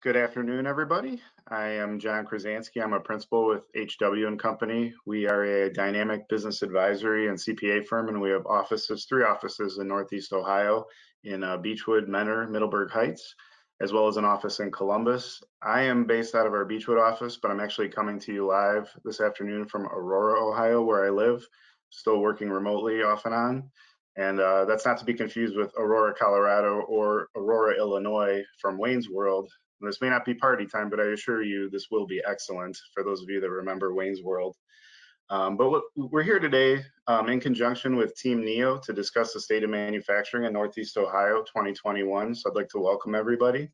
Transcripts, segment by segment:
Good afternoon, everybody. I am John Krasansky. I'm a principal with HW and Company. We are a dynamic business advisory and CPA firm, and we have offices, three offices in Northeast Ohio, in uh, Beachwood, Mentor, Middleburg Heights, as well as an office in Columbus. I am based out of our Beachwood office, but I'm actually coming to you live this afternoon from Aurora, Ohio, where I live, still working remotely off and on. And uh, that's not to be confused with Aurora, Colorado or Aurora, Illinois from Wayne's World. This may not be party time, but I assure you this will be excellent for those of you that remember Wayne's World. Um, but we're here today um, in conjunction with Team NEO to discuss the state of manufacturing in Northeast Ohio 2021. So I'd like to welcome everybody.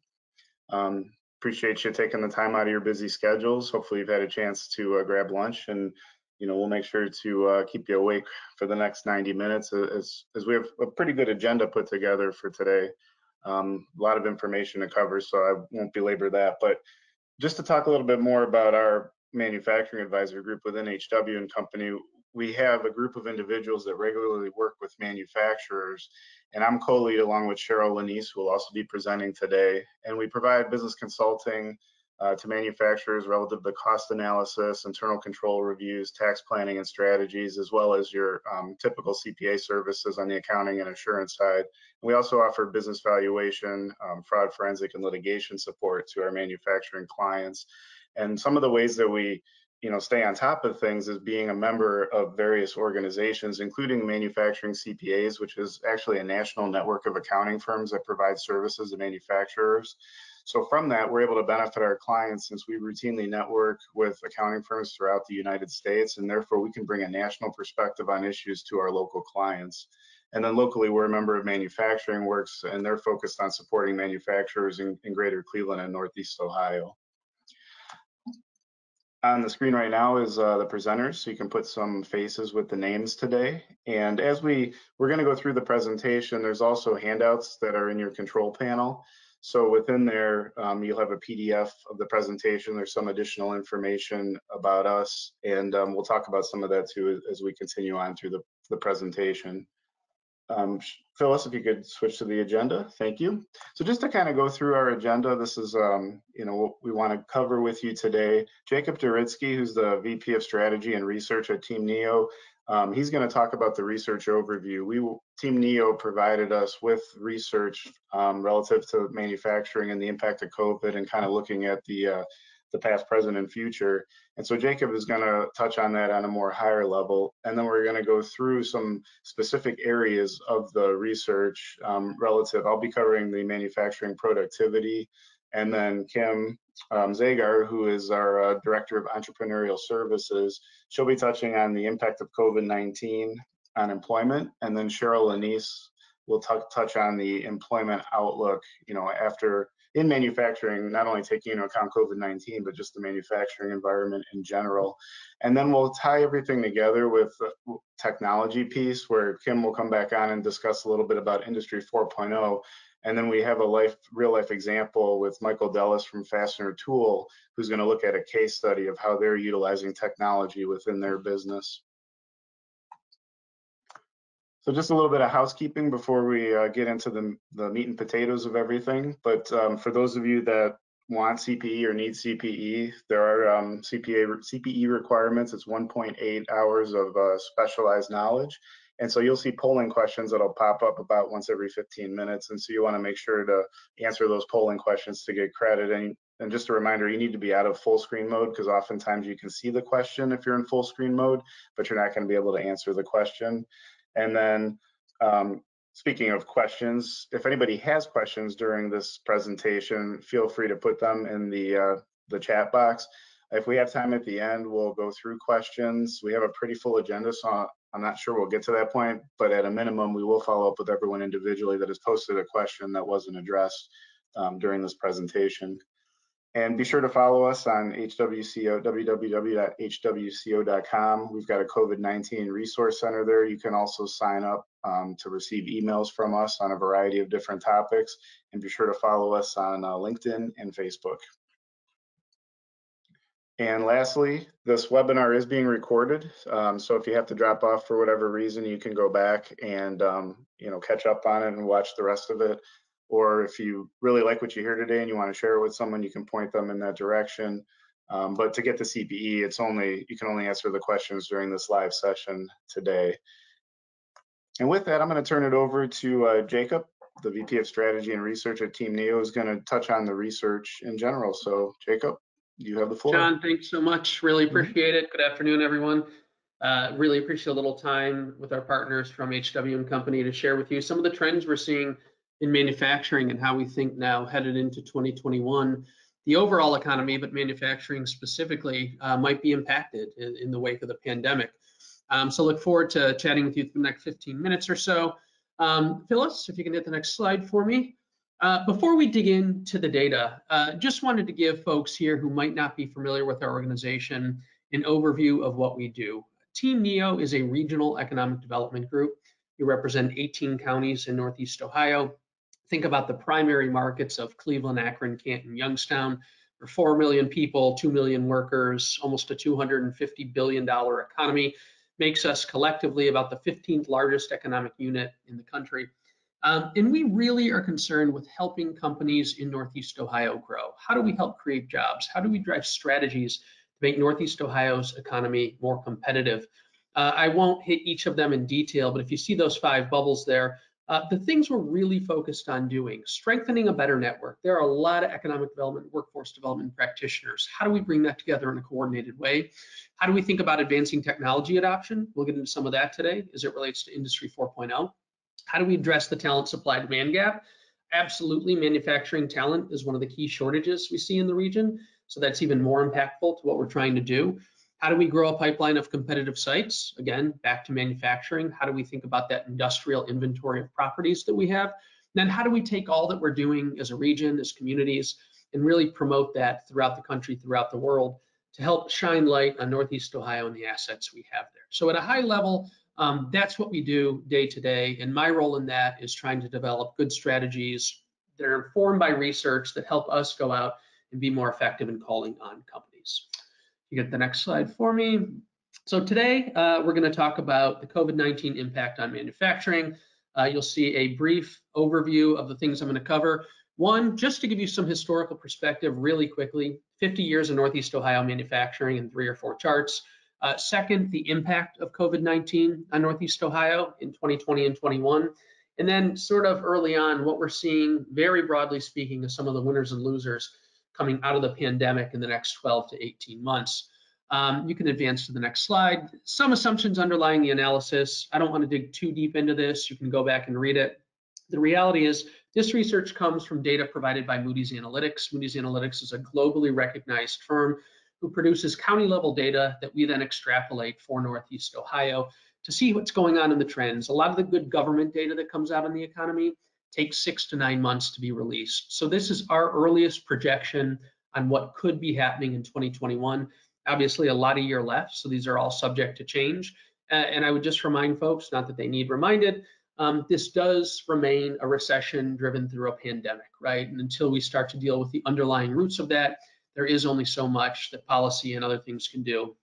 Um, appreciate you taking the time out of your busy schedules. Hopefully you've had a chance to uh, grab lunch and you know, we'll make sure to uh, keep you awake for the next 90 minutes as, as we have a pretty good agenda put together for today. Um, a lot of information to cover, so I won't belabor that. But just to talk a little bit more about our manufacturing advisory group within HW and Company, we have a group of individuals that regularly work with manufacturers, and I'm co-lead along with Cheryl Lanise, who will also be presenting today. And we provide business consulting, uh, to manufacturers relative to cost analysis, internal control reviews, tax planning and strategies, as well as your um, typical CPA services on the accounting and assurance side. We also offer business valuation, um, fraud forensic and litigation support to our manufacturing clients. And some of the ways that we you know, stay on top of things is being a member of various organizations, including manufacturing CPAs, which is actually a national network of accounting firms that provide services to manufacturers. So from that, we're able to benefit our clients since we routinely network with accounting firms throughout the United States, and therefore we can bring a national perspective on issues to our local clients. And then locally, we're a member of Manufacturing Works, and they're focused on supporting manufacturers in, in greater Cleveland and Northeast Ohio. On the screen right now is uh, the presenters, so you can put some faces with the names today. And as we, we're gonna go through the presentation, there's also handouts that are in your control panel. So within there, um, you'll have a PDF of the presentation. There's some additional information about us, and um, we'll talk about some of that too as we continue on through the, the presentation. Um, Phyllis, if you could switch to the agenda, thank you. So just to kind of go through our agenda, this is, um, you know, what we want to cover with you today. Jacob Duritsky, who's the VP of Strategy and Research at Team NEO, um, he's going to talk about the research overview. We Team NEO provided us with research um, relative to manufacturing and the impact of COVID, and kind of looking at the uh, the past, present, and future. And so Jacob is going to touch on that on a more higher level, and then we're going to go through some specific areas of the research um, relative. I'll be covering the manufacturing productivity, and then Kim um, Zagar, who is our uh, Director of Entrepreneurial Services, she'll be touching on the impact of COVID-19 on employment, and then Cheryl Lanise will touch on the employment outlook, you know, after in manufacturing, not only taking into account COVID-19, but just the manufacturing environment in general. And then we'll tie everything together with the technology piece where Kim will come back on and discuss a little bit about Industry 4.0 and then we have a life, real life example with Michael Delis from Fastener Tool, who's going to look at a case study of how they're utilizing technology within their business. So just a little bit of housekeeping before we uh, get into the, the meat and potatoes of everything. But um, for those of you that want CPE or need CPE, there are um, CPA, CPE requirements. It's 1.8 hours of uh, specialized knowledge. And so you'll see polling questions that'll pop up about once every 15 minutes. And so you want to make sure to answer those polling questions to get credit. And, and just a reminder, you need to be out of full screen mode because oftentimes you can see the question if you're in full screen mode, but you're not going to be able to answer the question. And then um, speaking of questions, if anybody has questions during this presentation, feel free to put them in the, uh, the chat box. If we have time at the end, we'll go through questions. We have a pretty full agenda, so I'm not sure we'll get to that point, but at a minimum, we will follow up with everyone individually that has posted a question that wasn't addressed um, during this presentation. And be sure to follow us on HWCO, www.hwco.com. We've got a COVID-19 resource center there. You can also sign up um, to receive emails from us on a variety of different topics. And be sure to follow us on uh, LinkedIn and Facebook. And lastly, this webinar is being recorded. Um, so if you have to drop off for whatever reason, you can go back and um, you know catch up on it and watch the rest of it. or if you really like what you hear today and you want to share it with someone, you can point them in that direction. Um, but to get the CPE, it's only you can only answer the questions during this live session today. And with that, I'm going to turn it over to uh, Jacob, the VP of Strategy and Research at Team Neo, is going to touch on the research in general. So, Jacob, you have the floor. John, thanks so much. Really mm-hmm. appreciate it. Good afternoon, everyone. Uh, really appreciate a little time with our partners from HW and Company to share with you some of the trends we're seeing in manufacturing and how we think now headed into 2021 the overall economy, but manufacturing specifically, uh, might be impacted in, in, the wake of the pandemic. Um, so look forward to chatting with you for the next 15 minutes or so. Um, Phyllis, if you can hit the next slide for me. Uh, before we dig into the data, uh, just wanted to give folks here who might not be familiar with our organization an overview of what we do. Team NEO is a regional economic development group. We represent 18 counties in Northeast Ohio Think about the primary markets of Cleveland, Akron, Canton, Youngstown. We're 4 million people, 2 million workers, almost a $250 billion economy, makes us collectively about the 15th largest economic unit in the country. Um, and we really are concerned with helping companies in Northeast Ohio grow. How do we help create jobs? How do we drive strategies to make Northeast Ohio's economy more competitive? Uh, I won't hit each of them in detail, but if you see those five bubbles there, uh, the things we're really focused on doing, strengthening a better network. There are a lot of economic development, workforce development practitioners. How do we bring that together in a coordinated way? How do we think about advancing technology adoption? We'll get into some of that today as it relates to Industry 4.0. How do we address the talent supply demand gap? Absolutely, manufacturing talent is one of the key shortages we see in the region. So that's even more impactful to what we're trying to do. How do we grow a pipeline of competitive sites? Again, back to manufacturing. How do we think about that industrial inventory of properties that we have? And then how do we take all that we're doing as a region, as communities, and really promote that throughout the country, throughout the world to help shine light on Northeast Ohio and the assets we have there. So at a high level, um, that's what we do day to day. And my role in that is trying to develop good strategies that are informed by research that help us go out and be more effective in calling on companies. You get the next slide for me. So today uh, we're going to talk about the COVID-19 impact on manufacturing. Uh, you'll see a brief overview of the things I'm going to cover. One, just to give you some historical perspective really quickly, 50 years of Northeast Ohio manufacturing in three or four charts. Uh, second, the impact of COVID-19 on Northeast Ohio in 2020 and 21. And then sort of early on, what we're seeing, very broadly speaking, is some of the winners and losers coming out of the pandemic in the next 12 to 18 months. Um, you can advance to the next slide. Some assumptions underlying the analysis. I don't want to dig too deep into this. You can go back and read it. The reality is this research comes from data provided by Moody's Analytics. Moody's Analytics is a globally recognized firm who produces county level data that we then extrapolate for Northeast Ohio to see what's going on in the trends. A lot of the good government data that comes out in the economy takes six to nine months to be released. So this is our earliest projection on what could be happening in 2021. Obviously, a lot of year left, so these are all subject to change. Uh, and I would just remind folks, not that they need reminded, um, this does remain a recession driven through a pandemic, right? And until we start to deal with the underlying roots of that, there is only so much that policy and other things can do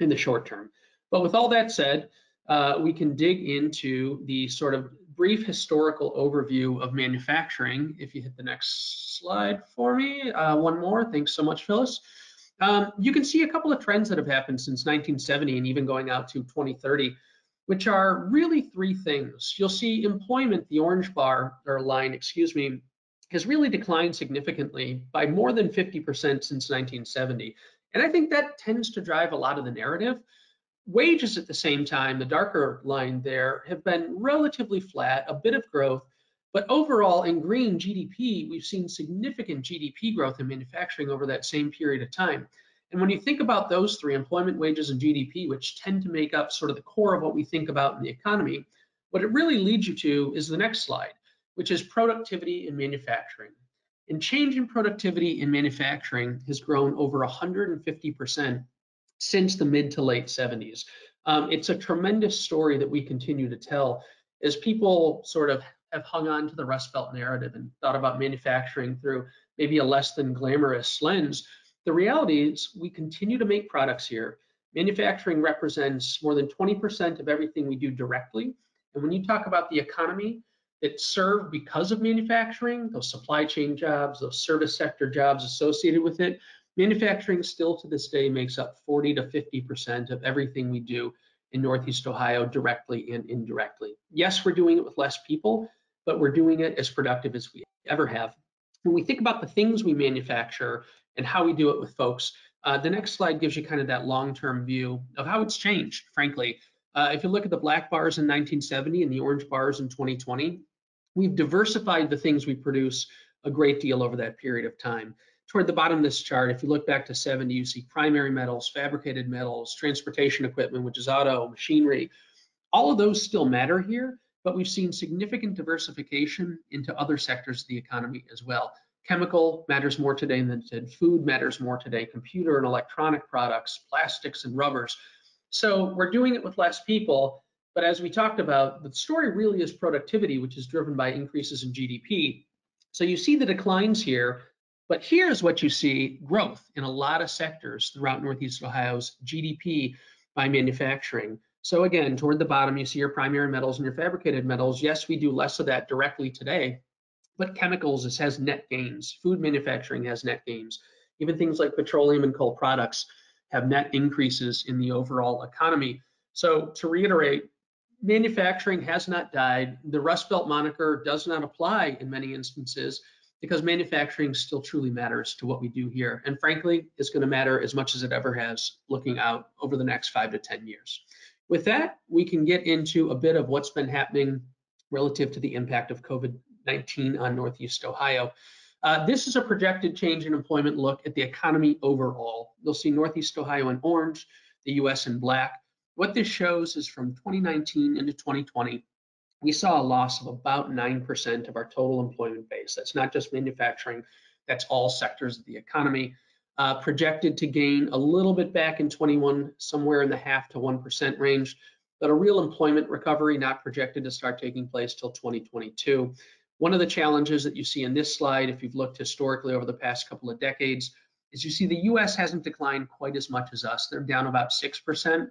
in the short term. But with all that said, uh, we can dig into the sort of brief historical overview of manufacturing. If you hit the next slide for me, uh, one more. Thanks so much, Phyllis. Um, you can see a couple of trends that have happened since 1970 and even going out to 2030, which are really three things. You'll see employment, the orange bar or line, excuse me, has really declined significantly by more than 50% since 1970. And I think that tends to drive a lot of the narrative. Wages at the same time, the darker line there, have been relatively flat, a bit of growth, but overall in green GDP, we've seen significant GDP growth in manufacturing over that same period of time. And when you think about those three, employment, wages, and GDP, which tend to make up sort of the core of what we think about in the economy, what it really leads you to is the next slide, which is productivity in manufacturing. And change in productivity in manufacturing has grown over 150% since the mid to late 70s. Um, it's a tremendous story that we continue to tell as people sort of have hung on to the Rust Belt narrative and thought about manufacturing through maybe a less than glamorous lens. The reality is we continue to make products here. Manufacturing represents more than 20% of everything we do directly. And when you talk about the economy, that serve because of manufacturing, those supply chain jobs, those service sector jobs associated with it, manufacturing still to this day makes up 40 to 50% of everything we do in Northeast Ohio directly and indirectly. Yes, we're doing it with less people, but we're doing it as productive as we ever have. When we think about the things we manufacture and how we do it with folks, uh, the next slide gives you kind of that long-term view of how it's changed, frankly. Uh, if you look at the black bars in 1970 and the orange bars in 2020, we've diversified the things we produce a great deal over that period of time. Toward the bottom of this chart, if you look back to 70, you see primary metals, fabricated metals, transportation equipment, which is auto, machinery. All of those still matter here, but we've seen significant diversification into other sectors of the economy as well. Chemical matters more today than it did. Food matters more today. Computer and electronic products, plastics and rubbers. So we're doing it with less people, but as we talked about, the story really is productivity, which is driven by increases in GDP. So you see the declines here, but here's what you see growth in a lot of sectors throughout Northeast Ohio's GDP by manufacturing. So again, toward the bottom, you see your primary metals and your fabricated metals. Yes, we do less of that directly today, but chemicals has net gains. Food manufacturing has net gains. Even things like petroleum and coal products have net increases in the overall economy. So to reiterate, manufacturing has not died. The Rust Belt moniker does not apply in many instances because manufacturing still truly matters to what we do here. And frankly, it's going to matter as much as it ever has looking out over the next five to 10 years. With that, we can get into a bit of what's been happening relative to the impact of COVID-19 on Northeast Ohio. Uh, this is a projected change in employment look at the economy overall. You'll see Northeast Ohio in orange, the US in black. What this shows is from 2019 into 2020, we saw a loss of about 9% of our total employment base. That's not just manufacturing, that's all sectors of the economy. Uh, projected to gain a little bit back in 21, somewhere in the half to 1% range, but a real employment recovery not projected to start taking place till 2022. One of the challenges that you see in this slide, if you've looked historically over the past couple of decades, is you see the US hasn't declined quite as much as us. They're down about 6%.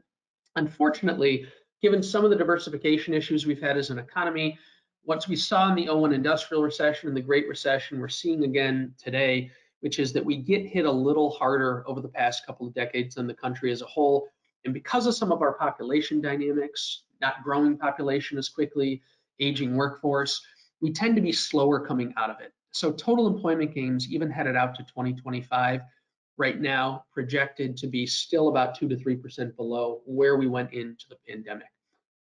Unfortunately, given some of the diversification issues we've had as an economy, what we saw in the 01 industrial recession and the Great Recession, we're seeing again today, which is that we get hit a little harder over the past couple of decades than the country as a whole. And because of some of our population dynamics, not growing population as quickly, aging workforce, we tend to be slower coming out of it. So total employment gains, even headed out to 2025, right now projected to be still about 2 to 3% below where we went into the pandemic.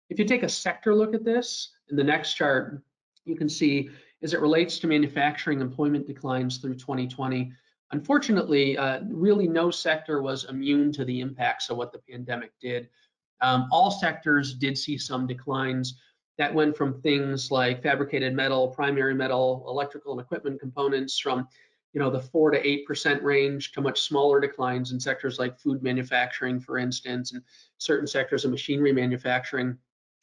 If you take a sector look at this, in the next chart, you can see as it relates to manufacturing employment declines through 2020, unfortunately, uh, really no sector was immune to the impacts of what the pandemic did. Um, all sectors did see some declines that went from things like fabricated metal, primary metal, electrical and equipment components from you know, the four to eight percent range to much smaller declines in sectors like food manufacturing, for instance, and certain sectors of machinery manufacturing.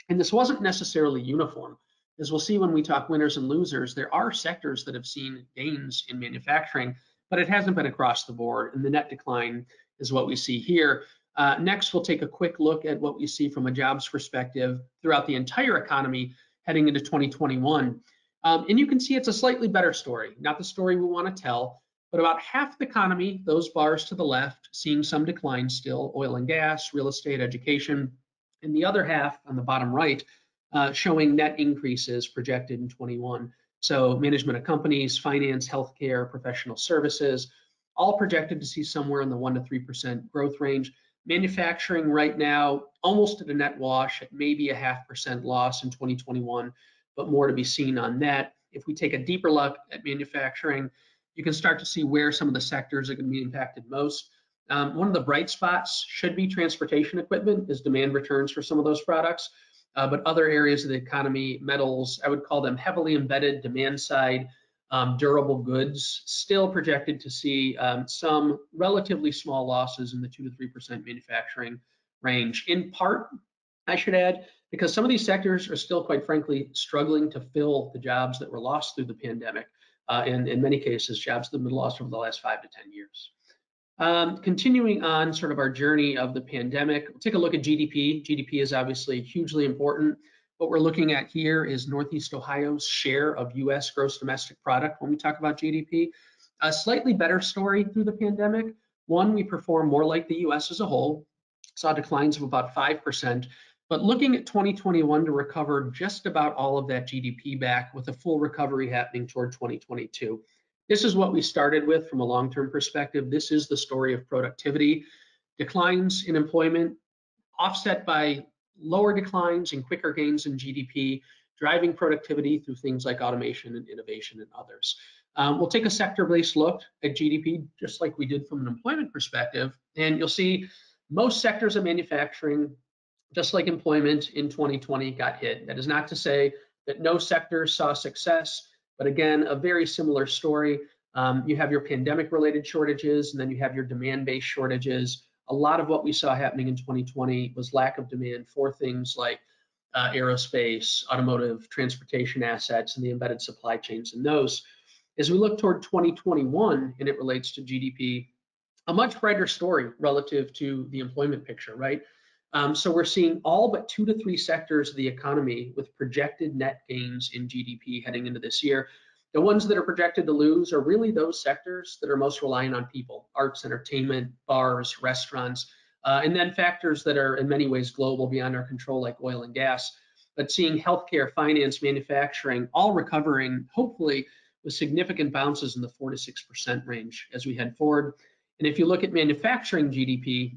And this wasn't necessarily uniform. As we'll see when we talk winners and losers, there are sectors that have seen gains in manufacturing, but it hasn't been across the board. And the net decline is what we see here. Uh, next, we'll take a quick look at what we see from a jobs perspective throughout the entire economy heading into 2021. Um, and you can see it's a slightly better story, not the story we want to tell, but about half the economy, those bars to the left, seeing some decline still, oil and gas, real estate, education, and the other half on the bottom right, uh, showing net increases projected in 21. So management of companies, finance, healthcare, professional services, all projected to see somewhere in the one to 3% growth range. Manufacturing right now, almost at a net wash at maybe a half percent loss in 2021 but more to be seen on that. If we take a deeper look at manufacturing, you can start to see where some of the sectors are going to be impacted most. Um, one of the bright spots should be transportation equipment as demand returns for some of those products. Uh, but other areas of the economy, metals, I would call them heavily embedded demand side, um, durable goods, still projected to see um, some relatively small losses in the 2 to 3% manufacturing range, in part, I should add, because some of these sectors are still, quite frankly, struggling to fill the jobs that were lost through the pandemic, uh, and in many cases, jobs that have been lost over the last five to 10 years. Um, continuing on sort of our journey of the pandemic, we'll take a look at GDP. GDP is obviously hugely important. What we're looking at here is Northeast Ohio's share of US gross domestic product when we talk about GDP. A slightly better story through the pandemic. One, we perform more like the US as a whole, saw declines of about 5%, but looking at 2021 to recover just about all of that GDP back with a full recovery happening toward 2022. This is what we started with from a long-term perspective. This is the story of productivity. Declines in employment offset by lower declines and quicker gains in GDP, driving productivity through things like automation and innovation and others. Um, we'll take a sector-based look at GDP, just like we did from an employment perspective, and you'll see most sectors of manufacturing just like employment in 2020 got hit. That is not to say that no sector saw success, but again, a very similar story. Um, you have your pandemic related shortages, and then you have your demand based shortages. A lot of what we saw happening in 2020 was lack of demand for things like uh, aerospace, automotive, transportation assets, and the embedded supply chains in those. As we look toward 2021 and it relates to GDP, a much brighter story relative to the employment picture, right? Um, so we're seeing all but two to three sectors of the economy with projected net gains in GDP heading into this year. The ones that are projected to lose are really those sectors that are most reliant on people, arts, entertainment, bars, restaurants, uh, and then factors that are in many ways global beyond our control like oil and gas. But seeing healthcare, finance, manufacturing all recovering, hopefully with significant bounces in the four to 6% range as we head forward. And if you look at manufacturing GDP,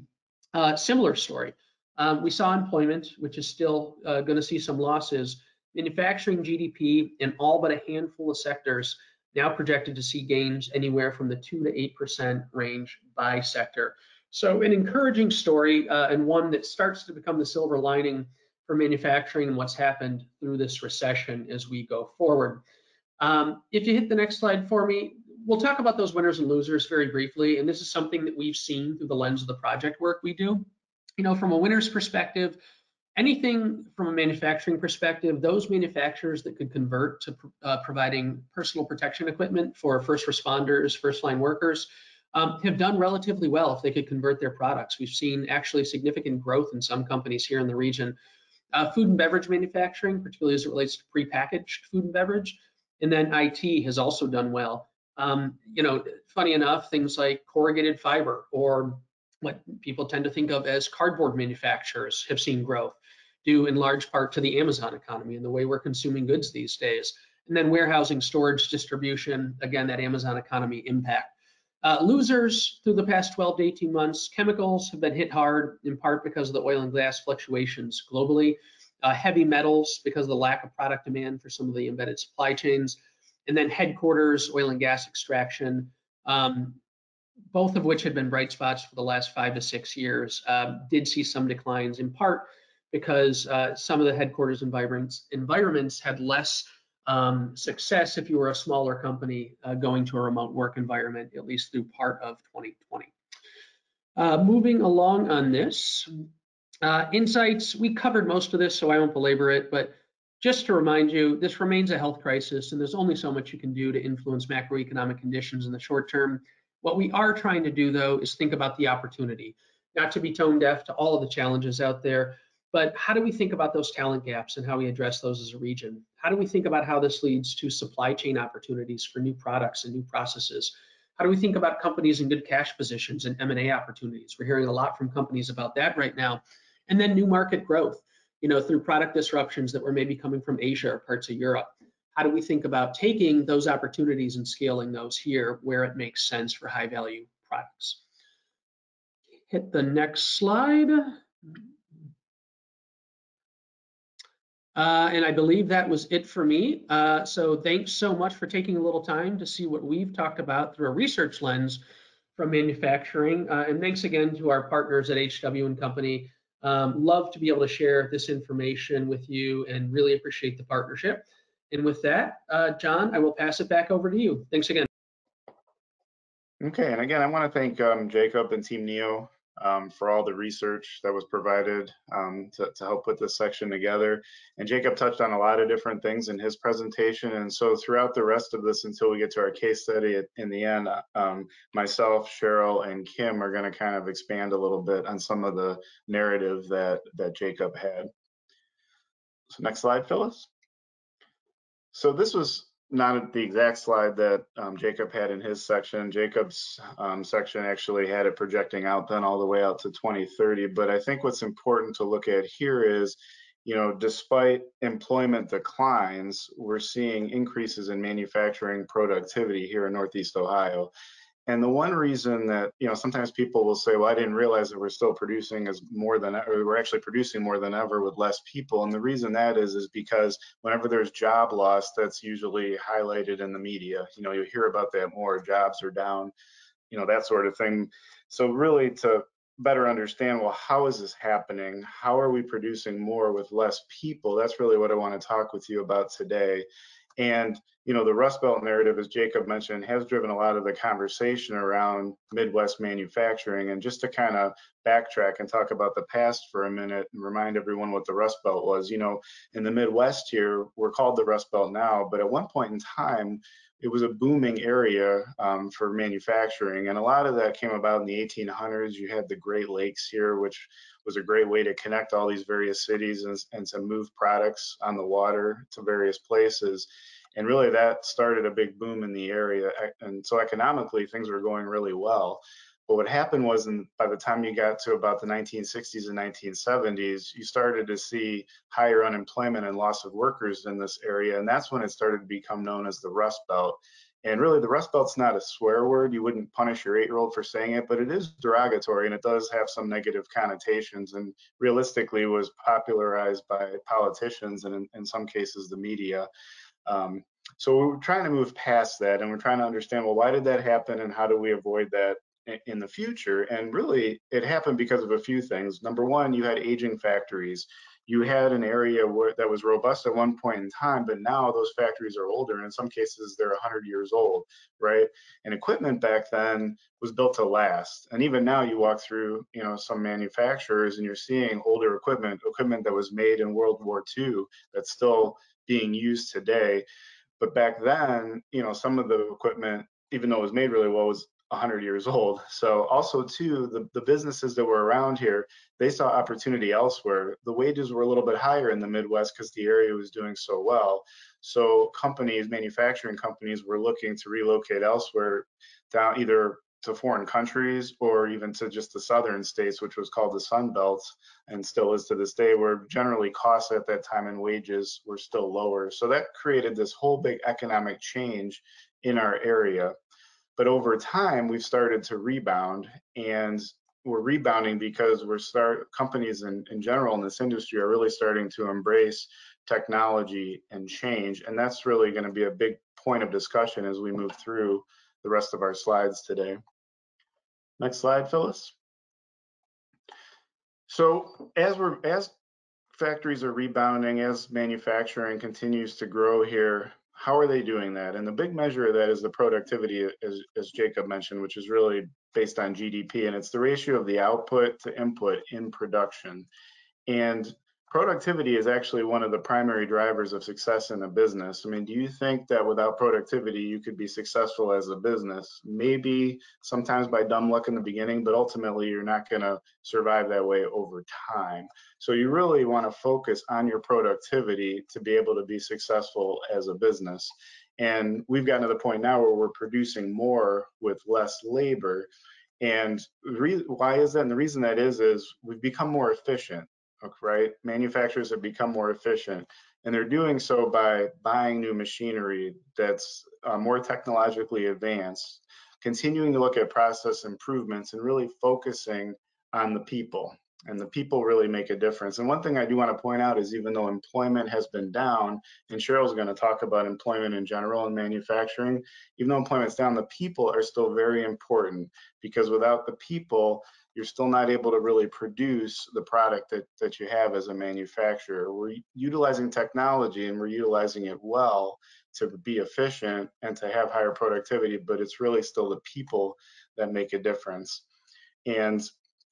uh, similar story. Um, we saw employment, which is still uh, going to see some losses. Manufacturing GDP in all but a handful of sectors now projected to see gains anywhere from the 2 to 8% range by sector. So, an encouraging story uh, and one that starts to become the silver lining for manufacturing and what's happened through this recession as we go forward. Um, if you hit the next slide for me, we'll talk about those winners and losers very briefly. And this is something that we've seen through the lens of the project work we do you know, from a winner's perspective, anything from a manufacturing perspective, those manufacturers that could convert to uh, providing personal protection equipment for first responders, first line workers, um, have done relatively well if they could convert their products. We've seen actually significant growth in some companies here in the region. Uh, food and beverage manufacturing, particularly as it relates to prepackaged food and beverage, and then IT has also done well. Um, you know, funny enough, things like corrugated fiber or what people tend to think of as cardboard manufacturers have seen growth due in large part to the Amazon economy and the way we're consuming goods these days. And then warehousing, storage, distribution, again, that Amazon economy impact. Uh, losers through the past 12 to 18 months, chemicals have been hit hard in part because of the oil and gas fluctuations globally. Uh, heavy metals because of the lack of product demand for some of the embedded supply chains. And then headquarters, oil and gas extraction, um, both of which had been bright spots for the last five to six years, uh, did see some declines in part because uh, some of the headquarters environments, environments had less um, success if you were a smaller company uh, going to a remote work environment, at least through part of 2020. Uh, moving along on this, uh, insights, we covered most of this, so I won't belabor it, but just to remind you, this remains a health crisis, and there's only so much you can do to influence macroeconomic conditions in the short term. What we are trying to do, though, is think about the opportunity, not to be tone deaf to all of the challenges out there, but how do we think about those talent gaps and how we address those as a region? How do we think about how this leads to supply chain opportunities for new products and new processes? How do we think about companies in good cash positions and M&A opportunities? We're hearing a lot from companies about that right now. And then new market growth, you know, through product disruptions that were maybe coming from Asia or parts of Europe how do we think about taking those opportunities and scaling those here where it makes sense for high value products? Hit the next slide. Uh, and I believe that was it for me. Uh, so thanks so much for taking a little time to see what we've talked about through a research lens from manufacturing. Uh, and thanks again to our partners at HW and Company. Um, love to be able to share this information with you and really appreciate the partnership. And with that, uh, John, I will pass it back over to you. Thanks again. Okay, and again, I want to thank um, Jacob and Team Neo um, for all the research that was provided um, to, to, help put this section together. And Jacob touched on a lot of different things in his presentation. And so throughout the rest of this, until we get to our case study in the end, um, myself, Cheryl, and Kim are going to kind of expand a little bit on some of the narrative that, that Jacob had. So next slide, Phyllis. So this was not the exact slide that um, Jacob had in his section. Jacob's um, section actually had it projecting out then all the way out to 2030. But I think what's important to look at here is, you know, despite employment declines, we're seeing increases in manufacturing productivity here in Northeast Ohio. And the one reason that, you know, sometimes people will say, well, I didn't realize that we're still producing as more than, or we're actually producing more than ever with less people. And the reason that is, is because whenever there's job loss, that's usually highlighted in the media. You know, you hear about that more, jobs are down, you know, that sort of thing. So really to better understand, well, how is this happening? How are we producing more with less people? That's really what I want to talk with you about today. And you know, the Rust Belt narrative, as Jacob mentioned, has driven a lot of the conversation around Midwest manufacturing. And just to kind of backtrack and talk about the past for a minute and remind everyone what the Rust Belt was, you know, in the Midwest here, we're called the Rust Belt now, but at one point in time, it was a booming area um, for manufacturing. And a lot of that came about in the 1800s. You had the Great Lakes here, which was a great way to connect all these various cities and, and to move products on the water to various places. And really that started a big boom in the area and so economically things were going really well. But what happened was in, by the time you got to about the 1960s and 1970s you started to see higher unemployment and loss of workers in this area and that's when it started to become known as the rust belt and really the rust belt's not a swear word you wouldn't punish your eight-year-old for saying it but it is derogatory and it does have some negative connotations and realistically was popularized by politicians and in, in some cases the media um, so we're trying to move past that and we're trying to understand, well, why did that happen and how do we avoid that in the future? And really, it happened because of a few things. Number one, you had aging factories. You had an area where, that was robust at one point in time, but now those factories are older. And in some cases, they're 100 years old, right? And equipment back then was built to last. And even now, you walk through, you know, some manufacturers, and you're seeing older equipment, equipment that was made in World War II that's still being used today. But back then, you know, some of the equipment, even though it was made really well, was 100 years old. So also too, the, the businesses that were around here, they saw opportunity elsewhere. The wages were a little bit higher in the Midwest because the area was doing so well. So companies, manufacturing companies were looking to relocate elsewhere down either to foreign countries or even to just the southern states, which was called the Sun Belt and still is to this day, where generally costs at that time and wages were still lower. So that created this whole big economic change in our area. But over time, we've started to rebound and we're rebounding because we're start companies in, in general in this industry are really starting to embrace technology and change. And that's really going to be a big point of discussion as we move through the rest of our slides today. Next slide, Phyllis. So as we're as factories are rebounding, as manufacturing continues to grow here, how are they doing that? And the big measure of that is the productivity, as, as Jacob mentioned, which is really based on GDP, and it's the ratio of the output to input in production. And productivity is actually one of the primary drivers of success in a business. I mean, do you think that without productivity, you could be successful as a business? Maybe sometimes by dumb luck in the beginning, but ultimately you're not going to survive that way over time. So you really want to focus on your productivity to be able to be successful as a business. And we've gotten to the point now where we're producing more with less labor. And why is that? And the reason that is, is we've become more efficient right? Manufacturers have become more efficient, and they're doing so by buying new machinery that's uh, more technologically advanced, continuing to look at process improvements, and really focusing on the people. And the people really make a difference. And one thing I do want to point out is even though employment has been down, and Cheryl's going to talk about employment in general and manufacturing, even though employment's down, the people are still very important because without the people, you're still not able to really produce the product that, that you have as a manufacturer. We're utilizing technology and we're utilizing it well to be efficient and to have higher productivity, but it's really still the people that make a difference. And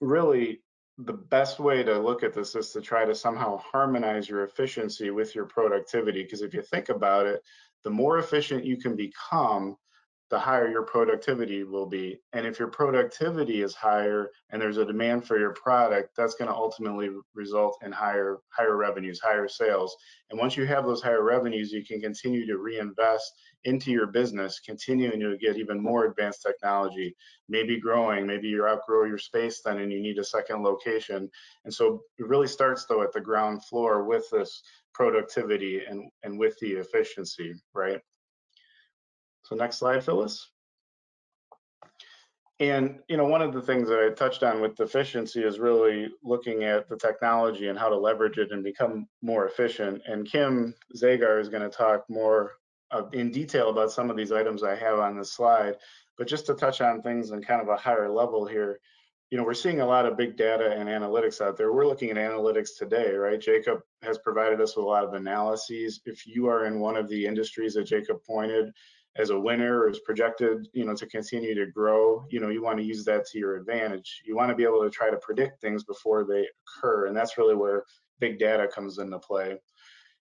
really, the best way to look at this is to try to somehow harmonize your efficiency with your productivity. Because if you think about it, the more efficient you can become, the higher your productivity will be. And if your productivity is higher and there's a demand for your product, that's going to ultimately result in higher higher revenues, higher sales. And once you have those higher revenues, you can continue to reinvest into your business, continuing to get even more advanced technology, maybe growing, maybe you outgrow your space then and you need a second location. And so it really starts though at the ground floor with this productivity and, and with the efficiency, right? So next slide, Phyllis. And you know, one of the things that I touched on with efficiency is really looking at the technology and how to leverage it and become more efficient. And Kim Zagar is going to talk more in detail about some of these items I have on this slide. But just to touch on things in kind of a higher level here, you know, we're seeing a lot of big data and analytics out there. We're looking at analytics today, right? Jacob has provided us with a lot of analyses. If you are in one of the industries that Jacob pointed, as a winner is projected, you know, to continue to grow, you know, you want to use that to your advantage. You want to be able to try to predict things before they occur, and that's really where big data comes into play.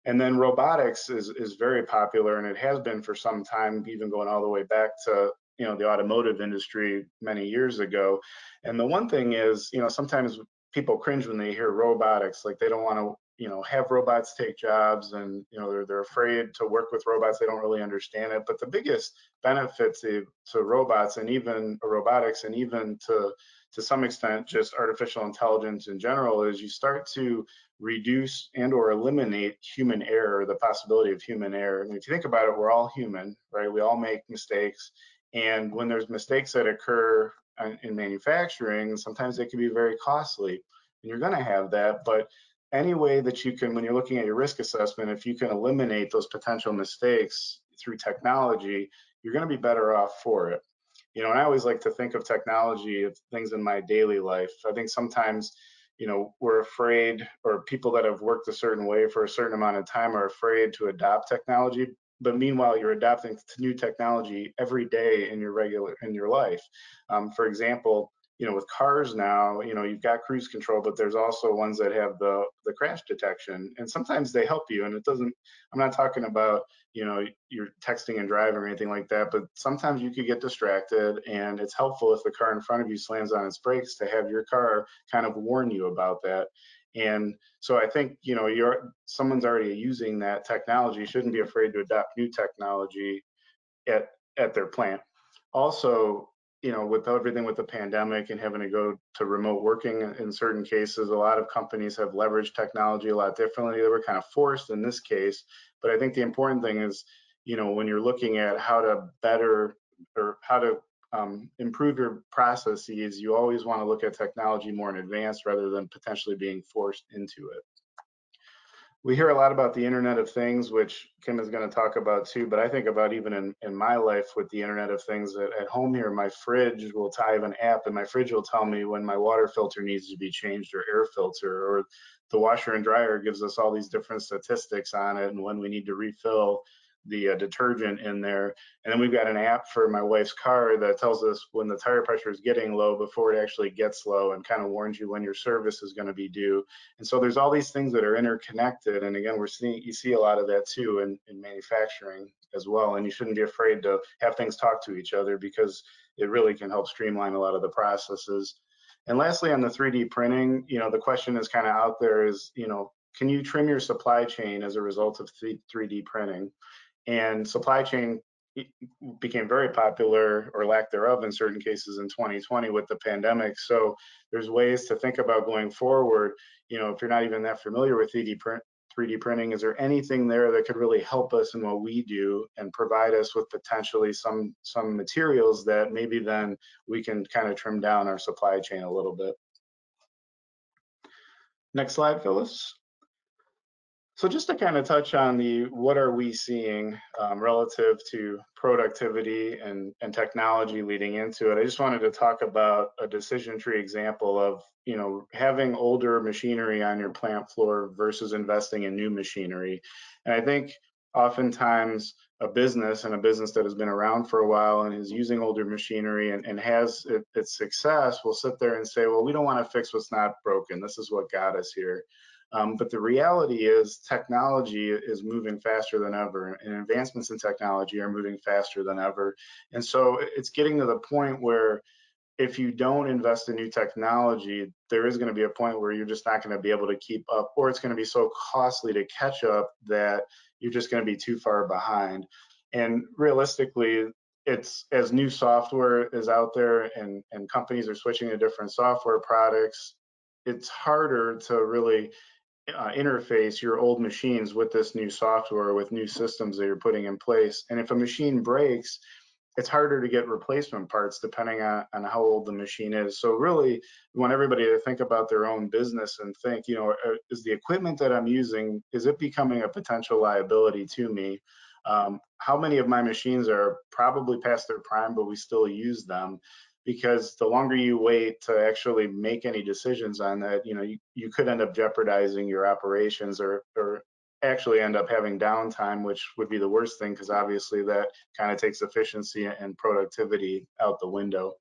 And then robotics is is very popular, and it has been for some time, even going all the way back to you know the automotive industry many years ago. And the one thing is, you know, sometimes people cringe when they hear robotics, like they don't want to you know have robots take jobs and you know they're, they're afraid to work with robots they don't really understand it. But the biggest benefit to, to robots and even robotics and even to to some extent just artificial intelligence in general is you start to reduce and or eliminate human error the possibility of human error. And if you think about it we're all human right? We all make mistakes. And when there's mistakes that occur uh, in manufacturing sometimes they can be very costly. And you're going to have that but any way that you can, when you're looking at your risk assessment, if you can eliminate those potential mistakes through technology, you're going to be better off for it. You know, and I always like to think of technology of things in my daily life. I think sometimes, you know, we're afraid, or people that have worked a certain way for a certain amount of time are afraid to adopt technology. But meanwhile, you're adapting to new technology every day in your regular in your life. Um, for example, you know, with cars now, you know, you've got cruise control, but there's also ones that have the the crash detection, and sometimes they help you. And it doesn't. I'm not talking about you know you're texting and driving or anything like that, but sometimes you could get distracted, and it's helpful if the car in front of you slams on its brakes to have your car kind of warn you about that. And so I think you know you're someone's already using that technology. Shouldn't be afraid to adopt new technology at at their plant. Also, you know, with everything with the pandemic and having to go to remote working in certain cases, a lot of companies have leveraged technology a lot differently. They were kind of forced in this case. But I think the important thing is, you know, when you're looking at how to better or how to um, improve your processes, you always want to look at technology more in advance rather than potentially being forced into it we hear a lot about the Internet of Things, which Kim is going to talk about too. But I think about even in, in my life with the Internet of Things that at home here, my fridge will tie an app, and my fridge will tell me when my water filter needs to be changed or air filter, or the washer and dryer gives us all these different statistics on it and when we need to refill the uh, detergent in there. And then we've got an app for my wife's car that tells us when the tire pressure is getting low before it actually gets low and kind of warns you when your service is going to be due. And so there's all these things that are interconnected. And again, we're seeing, you see a lot of that too in, in manufacturing as well. And you shouldn't be afraid to have things talk to each other because it really can help streamline a lot of the processes. And lastly, on the 3D printing, you know, the question is kind of out there is, you know, can you trim your supply chain as a result of 3D printing? And supply chain became very popular or lack thereof in certain cases in 2020 with the pandemic. So there's ways to think about going forward. You know if you're not even that familiar with 3d print 3d printing is there anything there that could really help us in what we do and provide us with potentially some some materials that maybe then we can kind of trim down our supply chain a little bit? Next slide phyllis so just to kind of touch on the what are we seeing um, relative to productivity and, and technology leading into it, I just wanted to talk about a decision tree example of you know having older machinery on your plant floor versus investing in new machinery. And I think oftentimes a business and a business that has been around for a while and is using older machinery and, and has it, its success will sit there and say, well, we don't want to fix what's not broken. This is what got us here. Um, but the reality is technology is moving faster than ever and advancements in technology are moving faster than ever. And so it's getting to the point where if you don't invest in new technology, there is going to be a point where you're just not going to be able to keep up, or it's going to be so costly to catch up that you're just going to be too far behind. And realistically, it's as new software is out there and, and companies are switching to different software products, it's harder to really uh, interface your old machines with this new software, with new systems that you're putting in place. And if a machine breaks, it's harder to get replacement parts depending on, on how old the machine is. So really, we want everybody to think about their own business and think, you know, uh, is the equipment that I'm using, is it becoming a potential liability to me? Um, how many of my machines are probably past their prime, but we still use them? Because the longer you wait to actually make any decisions on that, you know, you, you could end up jeopardizing your operations or, or actually end up having downtime, which would be the worst thing because obviously that kind of takes efficiency and productivity out the window.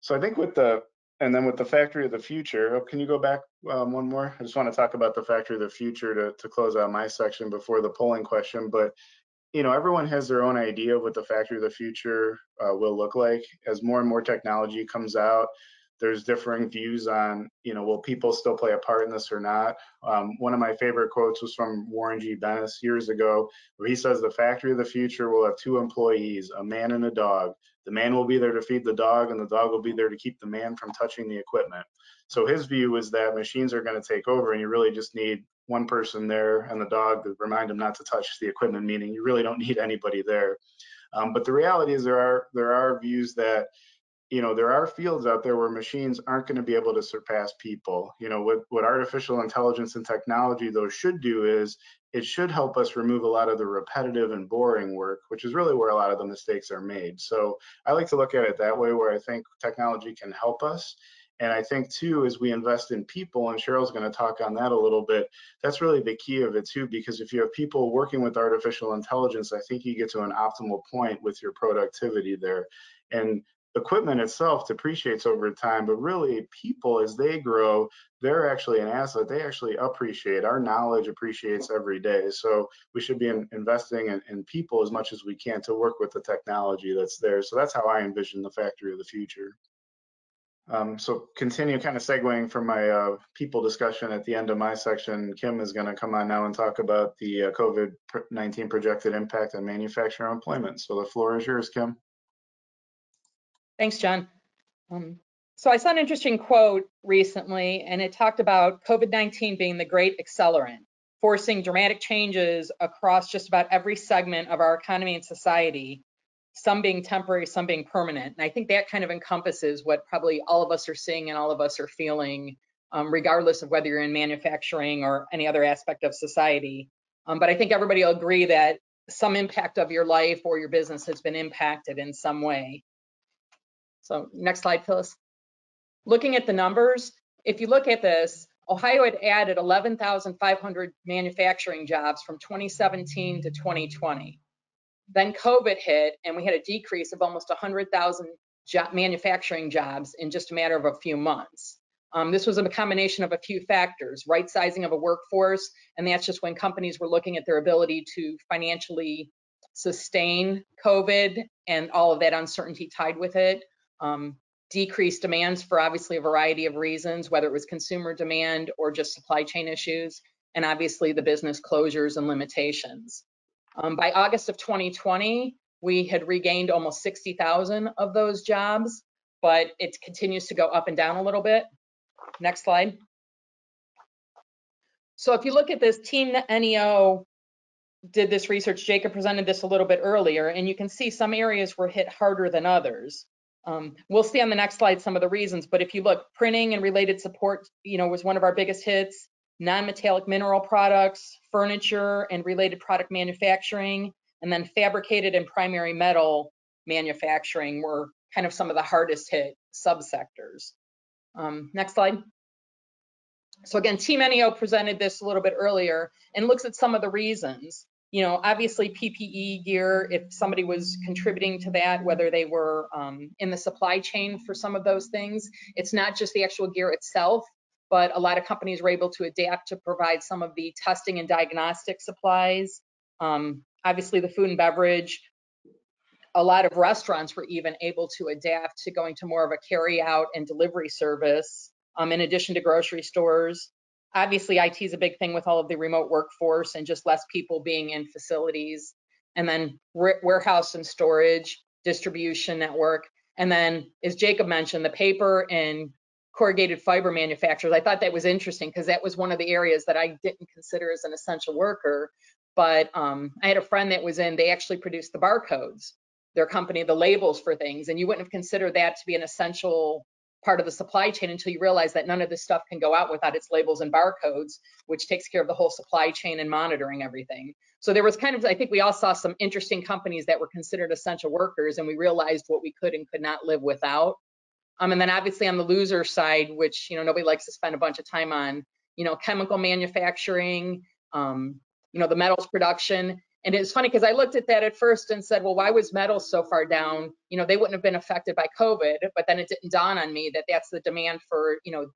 So I think with the and then with the factory of the future, oh, can you go back um, one more? I just want to talk about the factory of the future to, to close out my section before the polling question. But you know, everyone has their own idea of what the factory of the future uh, will look like as more and more technology comes out there's differing views on, you know, will people still play a part in this or not? Um, one of my favorite quotes was from Warren G. Bennis years ago, where he says the factory of the future will have two employees, a man and a dog. The man will be there to feed the dog, and the dog will be there to keep the man from touching the equipment. So his view is that machines are going to take over, and you really just need one person there and the dog to remind him not to touch the equipment. Meaning, you really don't need anybody there. Um, but the reality is, there are there are views that you know there are fields out there where machines aren't going to be able to surpass people you know what what artificial intelligence and technology though should do is it should help us remove a lot of the repetitive and boring work which is really where a lot of the mistakes are made so i like to look at it that way where i think technology can help us and I think too, as we invest in people, and Cheryl's going to talk on that a little bit, that's really the key of it too, because if you have people working with artificial intelligence, I think you get to an optimal point with your productivity there. And equipment itself depreciates over time, but really people as they grow, they're actually an asset. They actually appreciate. Our knowledge appreciates every day. So we should be in, investing in, in, people as much as we can to work with the technology that's there. So that's how I envision the factory of the future. Um, so continue kind of segueing from my uh, people discussion at the end of my section, Kim is going to come on now and talk about the uh, COVID-19 projected impact on manufacturing employment. So the floor is yours, Kim. Thanks, John. Um, so I saw an interesting quote recently, and it talked about COVID-19 being the great accelerant, forcing dramatic changes across just about every segment of our economy and society, some being temporary, some being permanent. And I think that kind of encompasses what probably all of us are seeing and all of us are feeling, um, regardless of whether you're in manufacturing or any other aspect of society. Um, but I think everybody will agree that some impact of your life or your business has been impacted in some way. So next slide, Phyllis. Looking at the numbers, if you look at this, Ohio had added 11,500 manufacturing jobs from 2017 to 2020. Then COVID hit and we had a decrease of almost 100,000 job, manufacturing jobs in just a matter of a few months. Um, this was a combination of a few factors, right sizing of a workforce, and that's just when companies were looking at their ability to financially sustain COVID and all of that uncertainty tied with it um, decreased demands for obviously a variety of reasons, whether it was consumer demand or just supply chain issues, and obviously the business closures and limitations. Um, by August of 2020, we had regained almost 60,000 of those jobs, but it continues to go up and down a little bit. Next slide. So if you look at this, Team NEO did this research, Jacob presented this a little bit earlier, and you can see some areas were hit harder than others. Um, we'll see on the next slide some of the reasons, but if you look, printing and related support, you know, was one of our biggest hits. Non-metallic mineral products, furniture and related product manufacturing, and then fabricated and primary metal manufacturing were kind of some of the hardest hit subsectors. Um, next slide. So again, Team NEO presented this a little bit earlier and looks at some of the reasons you know, obviously PPE gear, if somebody was contributing to that, whether they were um, in the supply chain for some of those things, it's not just the actual gear itself, but a lot of companies were able to adapt to provide some of the testing and diagnostic supplies. Um, obviously, the food and beverage, a lot of restaurants were even able to adapt to going to more of a carry out and delivery service, um, in addition to grocery stores. Obviously, IT is a big thing with all of the remote workforce and just less people being in facilities. And then warehouse and storage, distribution network. And then, as Jacob mentioned, the paper and corrugated fiber manufacturers. I thought that was interesting because that was one of the areas that I didn't consider as an essential worker. But um, I had a friend that was in, they actually produced the barcodes, their company, the labels for things. And you wouldn't have considered that to be an essential part of the supply chain until you realize that none of this stuff can go out without its labels and barcodes, which takes care of the whole supply chain and monitoring everything. So there was kind of, I think we all saw some interesting companies that were considered essential workers and we realized what we could and could not live without. Um, and then obviously on the loser side, which, you know, nobody likes to spend a bunch of time on, you know, chemical manufacturing, um, you know, the metals production. And it's funny because I looked at that at first and said, well, why was metals so far down? You know, they wouldn't have been affected by COVID, but then it didn't dawn on me that that's the demand for, you know,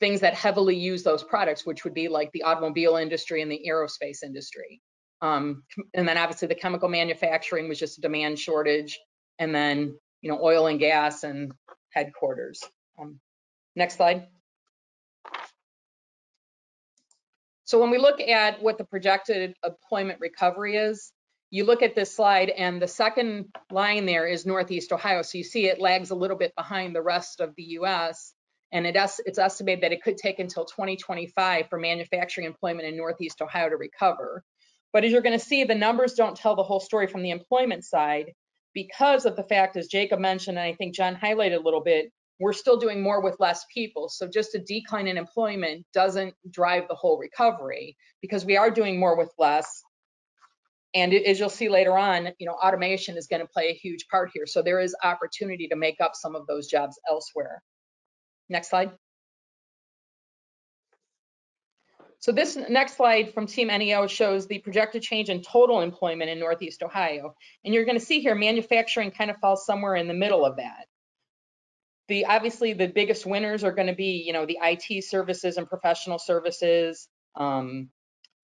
things that heavily use those products, which would be like the automobile industry and the aerospace industry. Um, and then obviously the chemical manufacturing was just a demand shortage. And then, you know, oil and gas and headquarters. Um, next slide. So when we look at what the projected employment recovery is, you look at this slide and the second line there is Northeast Ohio. So you see it lags a little bit behind the rest of the US and it es it's estimated that it could take until 2025 for manufacturing employment in Northeast Ohio to recover. But as you're gonna see, the numbers don't tell the whole story from the employment side because of the fact, as Jacob mentioned, and I think John highlighted a little bit, we're still doing more with less people. So just a decline in employment doesn't drive the whole recovery because we are doing more with less. And as you'll see later on, you know, automation is going to play a huge part here. So there is opportunity to make up some of those jobs elsewhere. Next slide. So this next slide from Team NEO shows the projected change in total employment in Northeast Ohio. And you're going to see here manufacturing kind of falls somewhere in the middle of that. The obviously the biggest winners are going to be, you know, the IT services and professional services. Um,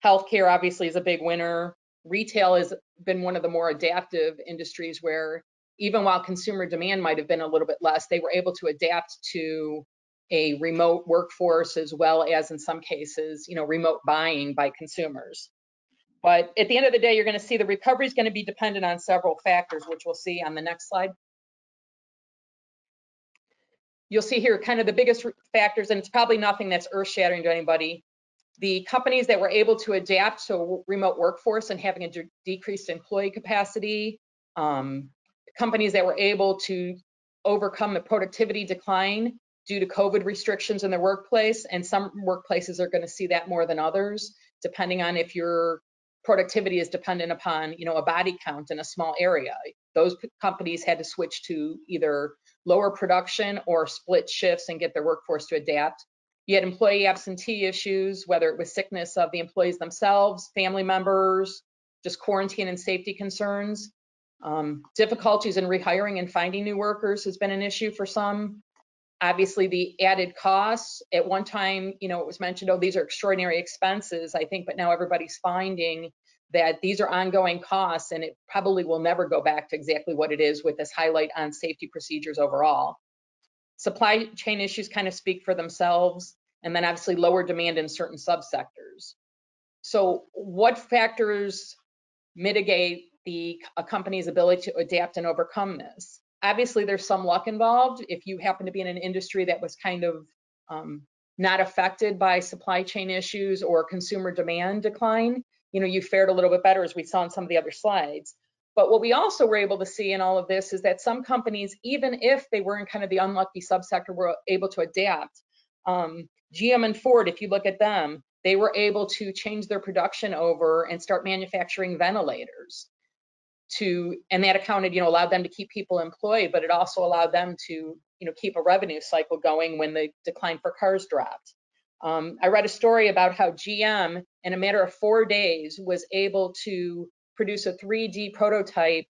healthcare obviously is a big winner. Retail has been one of the more adaptive industries where even while consumer demand might have been a little bit less, they were able to adapt to a remote workforce as well as in some cases, you know, remote buying by consumers. But at the end of the day, you're going to see the recovery is going to be dependent on several factors, which we'll see on the next slide. You'll see here kind of the biggest factors, and it's probably nothing that's earth shattering to anybody. The companies that were able to adapt to remote workforce and having a de decreased employee capacity, um, companies that were able to overcome the productivity decline due to COVID restrictions in their workplace. And some workplaces are going to see that more than others, depending on if your productivity is dependent upon, you know, a body count in a small area. Those companies had to switch to either lower production or split shifts and get their workforce to adapt. You had employee absentee issues, whether it was sickness of the employees themselves, family members, just quarantine and safety concerns. Um, difficulties in rehiring and finding new workers has been an issue for some obviously the added costs at one time you know it was mentioned oh these are extraordinary expenses i think but now everybody's finding that these are ongoing costs and it probably will never go back to exactly what it is with this highlight on safety procedures overall. Supply chain issues kind of speak for themselves and then obviously lower demand in certain subsectors. So what factors mitigate the a company's ability to adapt and overcome this Obviously, there's some luck involved. If you happen to be in an industry that was kind of um, not affected by supply chain issues or consumer demand decline, you know, you fared a little bit better as we saw in some of the other slides. But what we also were able to see in all of this is that some companies, even if they were in kind of the unlucky subsector, were able to adapt. Um, GM and Ford, if you look at them, they were able to change their production over and start manufacturing ventilators to and that accounted you know allowed them to keep people employed but it also allowed them to you know keep a revenue cycle going when the decline for cars dropped um, i read a story about how gm in a matter of four days was able to produce a 3d prototype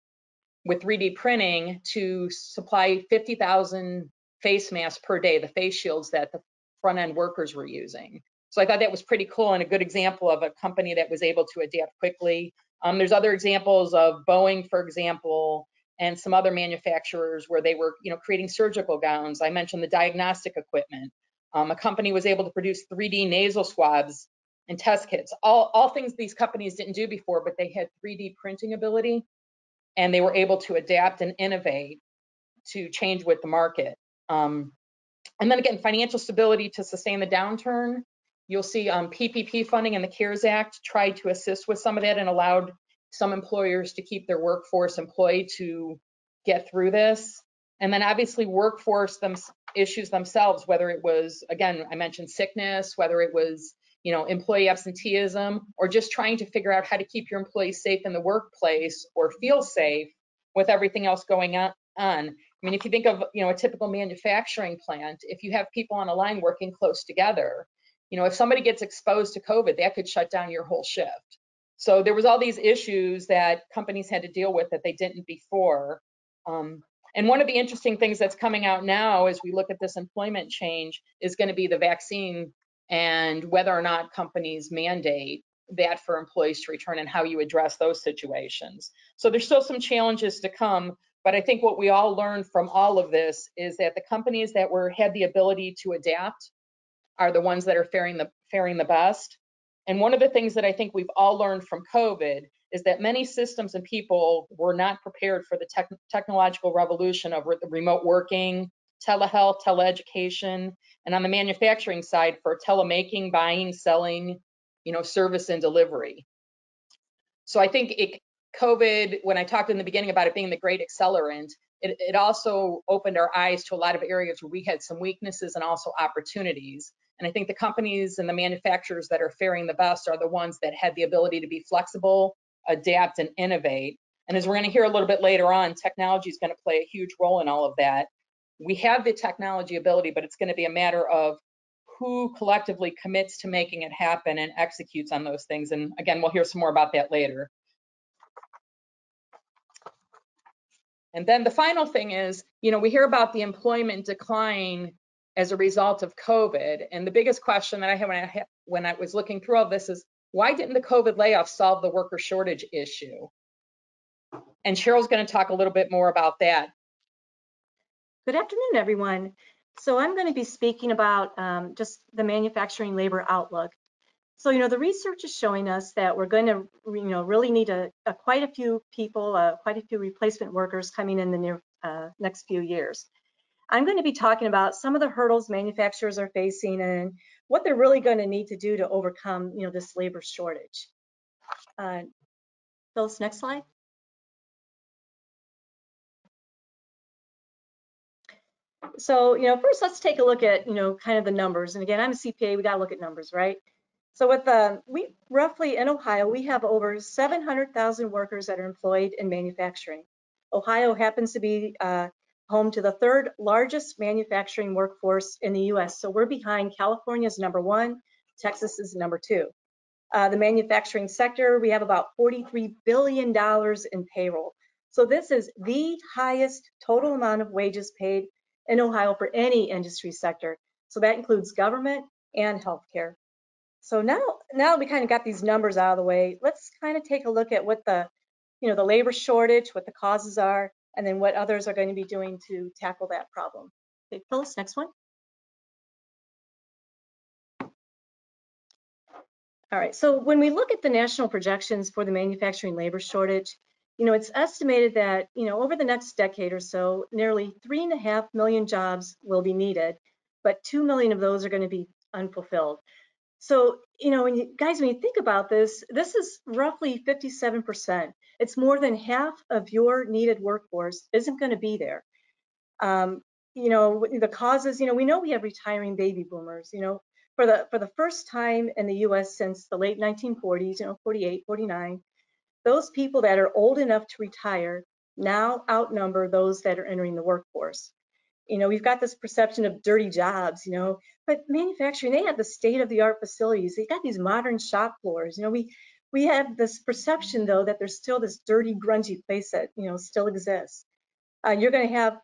with 3d printing to supply 50000 face masks per day the face shields that the front end workers were using. So I thought that was pretty cool and a good example of a company that was able to adapt quickly. Um, there's other examples of Boeing, for example, and some other manufacturers where they were, you know, creating surgical gowns. I mentioned the diagnostic equipment. Um, a company was able to produce 3D nasal swabs and test kits. All, all things these companies didn't do before, but they had 3D printing ability and they were able to adapt and innovate to change with the market. Um, and then again, financial stability to sustain the downturn. You'll see um, PPP funding and the CARES Act tried to assist with some of that and allowed some employers to keep their workforce employed to get through this. And then obviously workforce them, issues themselves, whether it was, again, I mentioned sickness, whether it was, you know, employee absenteeism, or just trying to figure out how to keep your employees safe in the workplace or feel safe with everything else going on. I mean, if you think of, you know, a typical manufacturing plant, if you have people on a line working close together, you know, if somebody gets exposed to COVID, that could shut down your whole shift. So there was all these issues that companies had to deal with that they didn't before. Um, and one of the interesting things that's coming out now as we look at this employment change is going to be the vaccine and whether or not companies mandate that for employees to return and how you address those situations. So there's still some challenges to come, but I think what we all learned from all of this is that the companies that were had the ability to adapt are the ones that are faring the faring the best. And one of the things that I think we've all learned from COVID is that many systems and people were not prepared for the tech, technological revolution of remote working, telehealth, teleeducation, and on the manufacturing side for telemaking, buying, selling, you know, service and delivery. So I think it, COVID, when I talked in the beginning about it being the great accelerant, it, it also opened our eyes to a lot of areas where we had some weaknesses and also opportunities. And I think the companies and the manufacturers that are faring the best are the ones that had the ability to be flexible, adapt, and innovate. And as we're going to hear a little bit later on, technology is going to play a huge role in all of that. We have the technology ability, but it's going to be a matter of who collectively commits to making it happen and executes on those things. And again, we'll hear some more about that later. And then the final thing is, you know, we hear about the employment decline as a result of COVID. And the biggest question that I had when I, when I was looking through all this is, why didn't the COVID layoffs solve the worker shortage issue? And Cheryl's going to talk a little bit more about that. Good afternoon, everyone. So I'm going to be speaking about um, just the manufacturing labor outlook. So, you know, the research is showing us that we're going to, you know, really need a, a quite a few people, uh, quite a few replacement workers coming in the near uh, next few years. I'm going to be talking about some of the hurdles manufacturers are facing and what they're really going to need to do to overcome, you know, this labor shortage. Uh, Phyllis, next slide. So, you know, first let's take a look at, you know, kind of the numbers. And again, I'm a CPA, we got to look at numbers, right? So with the, we roughly in Ohio, we have over 700,000 workers that are employed in manufacturing. Ohio happens to be uh, home to the third largest manufacturing workforce in the US. So we're behind California's number one, Texas is number two. Uh, the manufacturing sector, we have about $43 billion in payroll. So this is the highest total amount of wages paid in Ohio for any industry sector. So that includes government and healthcare. So now, now we kind of got these numbers out of the way, let's kind of take a look at what the, you know, the labor shortage, what the causes are, and then what others are going to be doing to tackle that problem. Okay, Phyllis, next one. All right, so when we look at the national projections for the manufacturing labor shortage, you know, it's estimated that, you know, over the next decade or so, nearly three and a half million jobs will be needed, but two million of those are going to be unfulfilled. So, you know, when you guys, when you think about this, this is roughly 57%. It's more than half of your needed workforce isn't going to be there. Um, you know, the causes, you know, we know we have retiring baby boomers, you know, for the for the first time in the US since the late 1940s, you know, 48, 49, those people that are old enough to retire now outnumber those that are entering the workforce you know, we've got this perception of dirty jobs, you know, but manufacturing, they have the state of the art facilities. They got these modern shop floors. You know, we we have this perception though that there's still this dirty, grungy place that, you know, still exists. Uh, you're going to have,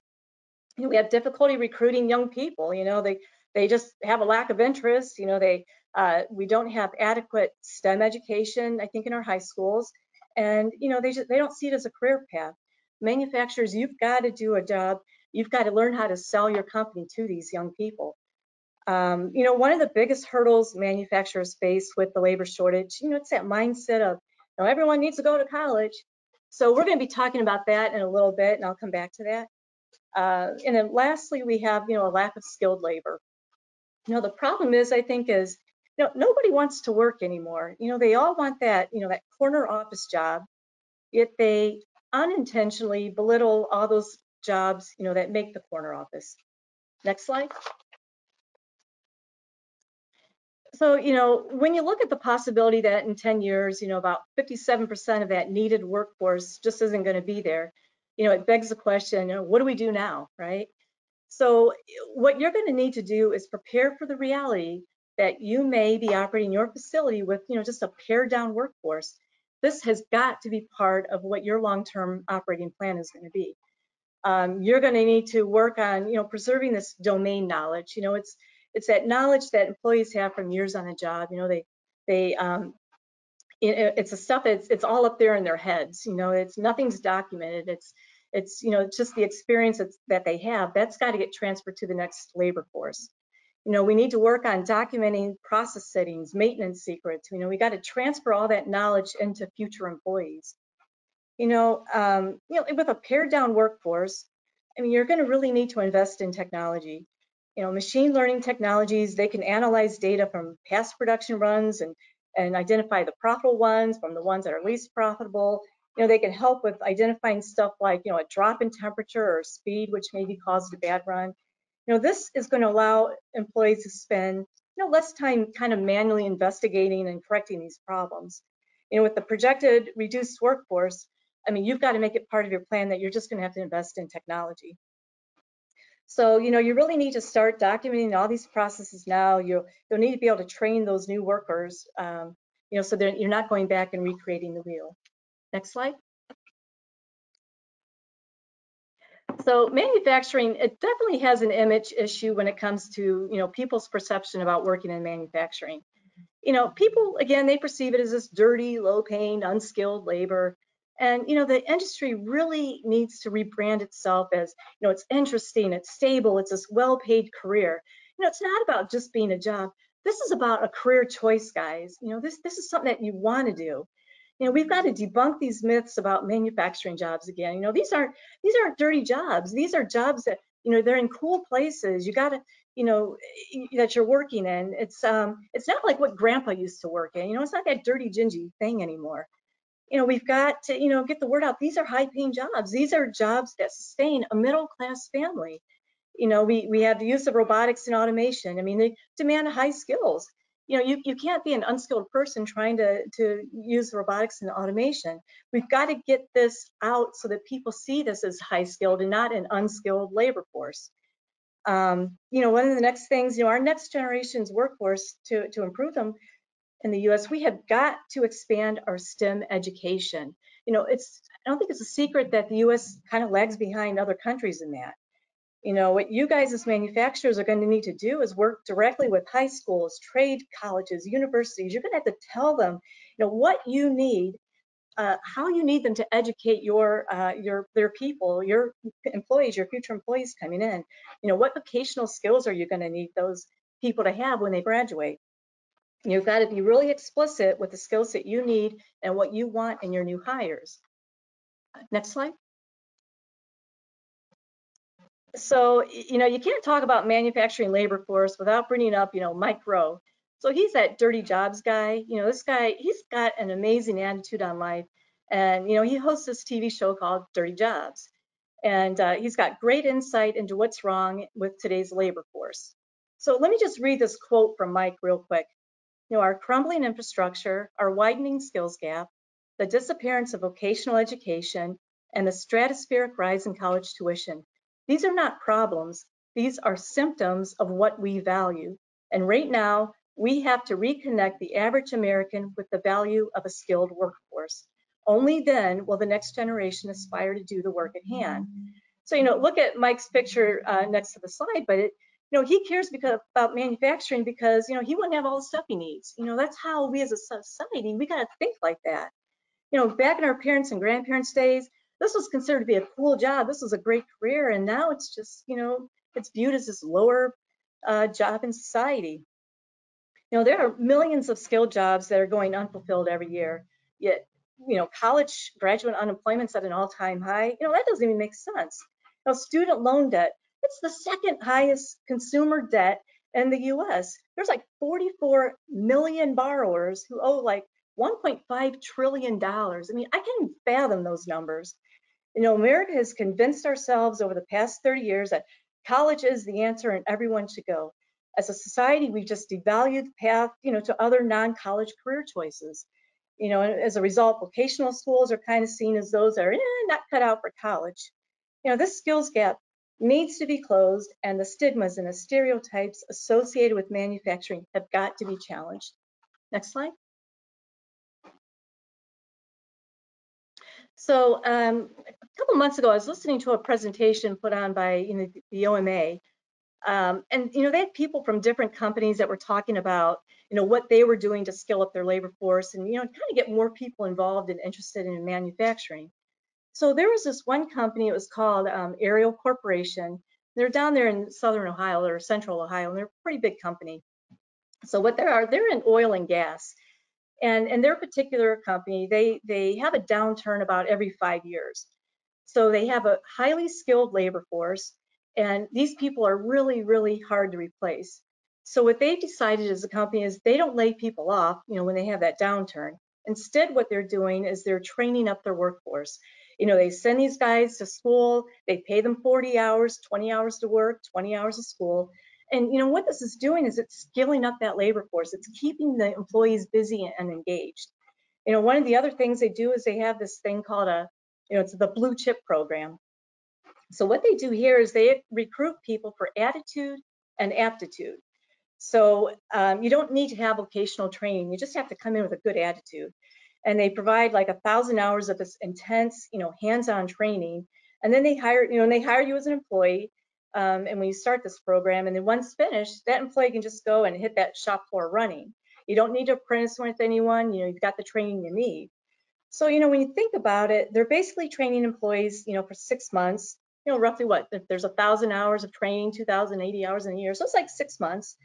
you know, we have difficulty recruiting young people. You know, they they just have a lack of interest. You know, they uh, we don't have adequate STEM education, I think, in our high schools, and you know, they just they don't see it as a career path. Manufacturers, you've got to do a job. You've got to learn how to sell your company to these young people. Um, you know, one of the biggest hurdles manufacturers face with the labor shortage, you know, it's that mindset of, you know, everyone needs to go to college. So we're going to be talking about that in a little bit, and I'll come back to that. Uh, and then lastly, we have, you know, a lack of skilled labor. You know, the problem is, I think, is, you know, nobody wants to work anymore. You know, they all want that, you know, that corner office job, yet they unintentionally belittle all those jobs, you know, that make the corner office. Next slide. So, you know, when you look at the possibility that in 10 years, you know, about 57% of that needed workforce just isn't going to be there, you know, it begs the question, you know, what do we do now, right? So what you're going to need to do is prepare for the reality that you may be operating your facility with, you know, just a pared down workforce. This has got to be part of what your long-term operating plan is going to be. Um, you're going to need to work on, you know, preserving this domain knowledge. You know, it's it's that knowledge that employees have from years on the job. You know, they they um, it, it's a stuff it's it's all up there in their heads. You know, it's nothing's documented. It's it's you know it's just the experience that they have. That's got to get transferred to the next labor force. You know, we need to work on documenting process settings, maintenance secrets. You know, we got to transfer all that knowledge into future employees. You know, um, you know, with a pared down workforce, I mean, you're going to really need to invest in technology you know, machine learning technologies, they can analyze data from past production runs and, and identify the profitable ones from the ones that are least profitable. You know, they can help with identifying stuff like, you know, a drop in temperature or speed, which maybe caused a bad run. You know, this is going to allow employees to spend, you know, less time kind of manually investigating and correcting these problems. You know, with the projected reduced workforce, I mean, you've got to make it part of your plan that you're just going to have to invest in technology. So, you know, you really need to start documenting all these processes now. You'll, you'll need to be able to train those new workers, um, you know, so that you're not going back and recreating the wheel. Next slide. So manufacturing, it definitely has an image issue when it comes to, you know, people's perception about working in manufacturing. You know, people, again, they perceive it as this dirty, low paying, unskilled labor. And you know, the industry really needs to rebrand itself as, you know, it's interesting, it's stable, it's this well-paid career. You know, it's not about just being a job. This is about a career choice, guys. You know, this this is something that you want to do. You know, we've got to debunk these myths about manufacturing jobs again. You know, these aren't these aren't dirty jobs. These are jobs that, you know, they're in cool places. You got to, you know, that you're working in. It's um it's not like what grandpa used to work in. You know, it's not that dirty, gingy thing anymore you know, we've got to, you know, get the word out. These are high paying jobs. These are jobs that sustain a middle class family. You know, we, we have the use of robotics and automation. I mean, they demand high skills. You know, you, you can't be an unskilled person trying to, to use robotics and automation. We've got to get this out so that people see this as high skilled and not an unskilled labor force. Um, you know, one of the next things, you know, our next generation's workforce to, to improve them, in the US, we have got to expand our STEM education. You know, it's I don't think it's a secret that the US kind of lags behind other countries in that. You know, what you guys as manufacturers are going to need to do is work directly with high schools, trade colleges, universities. You're going to have to tell them, you know, what you need, uh, how you need them to educate your uh, your their people, your employees, your future employees coming in. You know, what vocational skills are you going to need those people to have when they graduate? You've got to be really explicit with the skills that you need and what you want in your new hires. Next slide. So, you know, you can't talk about manufacturing labor force without bringing up, you know, Mike Rowe. So he's that dirty jobs guy. You know, this guy, he's got an amazing attitude on life. And, you know, he hosts this TV show called Dirty Jobs. And uh, he's got great insight into what's wrong with today's labor force. So let me just read this quote from Mike real quick you know, our crumbling infrastructure, our widening skills gap, the disappearance of vocational education, and the stratospheric rise in college tuition. These are not problems. These are symptoms of what we value. And right now, we have to reconnect the average American with the value of a skilled workforce. Only then will the next generation aspire to do the work at hand. So, you know, look at Mike's picture uh, next to the slide, but it, you know, he cares because about manufacturing because, you know, he wouldn't have all the stuff he needs. You know, that's how we as a society, we got to think like that. You know, back in our parents and grandparents' days, this was considered to be a cool job. This was a great career. And now it's just, you know, it's viewed as this lower uh, job in society. You know, there are millions of skilled jobs that are going unfulfilled every year. Yet, you know, college graduate unemployment's at an all-time high. You know, that doesn't even make sense. Now, student loan debt, it's the second highest consumer debt in the US. There's like 44 million borrowers who owe like 1.5 trillion dollars. I mean, I can't fathom those numbers. You know, America has convinced ourselves over the past 30 years that college is the answer and everyone should go. As a society, we've just devalued the path, you know, to other non-college career choices. You know, as a result, vocational schools are kind of seen as those that are eh, not cut out for college. You know, this skills gap needs to be closed and the stigmas and the stereotypes associated with manufacturing have got to be challenged. Next slide. So um, a couple months ago, I was listening to a presentation put on by you know, the OMA, um, and you know they had people from different companies that were talking about you know what they So there was this one company, it was called um, Ariel Corporation. They're down there in Southern Ohio or Central Ohio, and they're a pretty big company. So what they are, they're in oil and gas. And in their particular company, they, they have a downturn about every five years. So they have a highly skilled labor force, and these people are really, really hard to replace. So what they've decided as a company is they don't lay people off, you know, when they have that downturn. Instead, what they're doing is they're training up their workforce. You know, they send these guys to school, they pay them 40 hours, 20 hours to work, 20 hours of school. And you know what this is doing is it's skilling up that labor force. It's keeping the employees busy and engaged. You know, one of the other things they do is they have this thing called a, you know, it's the blue chip program. So what they do here is they recruit people for attitude and aptitude. So um, you don't need to have vocational training. You just have to come in with a good attitude and they provide like a thousand hours of this intense, you know, hands-on training. And then they hire, you know, and they hire you as an employee. Um, and when you start this program, and then once finished, that employee can just go and hit that shop floor running. You don't need to apprentice with anyone. You know, you've got the training you need. So, you know, when you think about it, they're basically training employees, you know, for six months. You know, roughly what? If there's a thousand hours of training, 2,080 hours in a year, so it's like six months.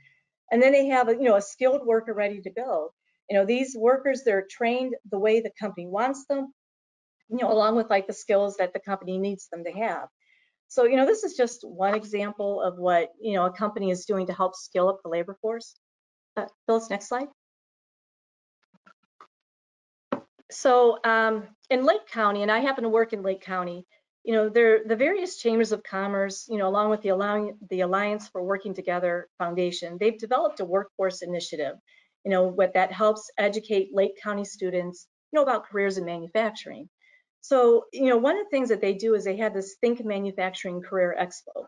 And then they have, a, you know, a skilled worker ready to go. You know, these workers, they're trained the way the company wants them, you know, along with like the skills that the company needs them to have. So, you know, this is just one example of what, you know, a company is doing to help skill up the labor force. Uh, Phyllis, next slide. So um, in Lake County, and I happen to work in Lake County, you know, there the various chambers of commerce, you know, along with the, allowing, the Alliance for Working Together Foundation, they've developed a workforce initiative you know, what that helps educate Lake County students, you know, about careers in manufacturing. So, you know, one of the things that they do is they have this Think Manufacturing Career Expo.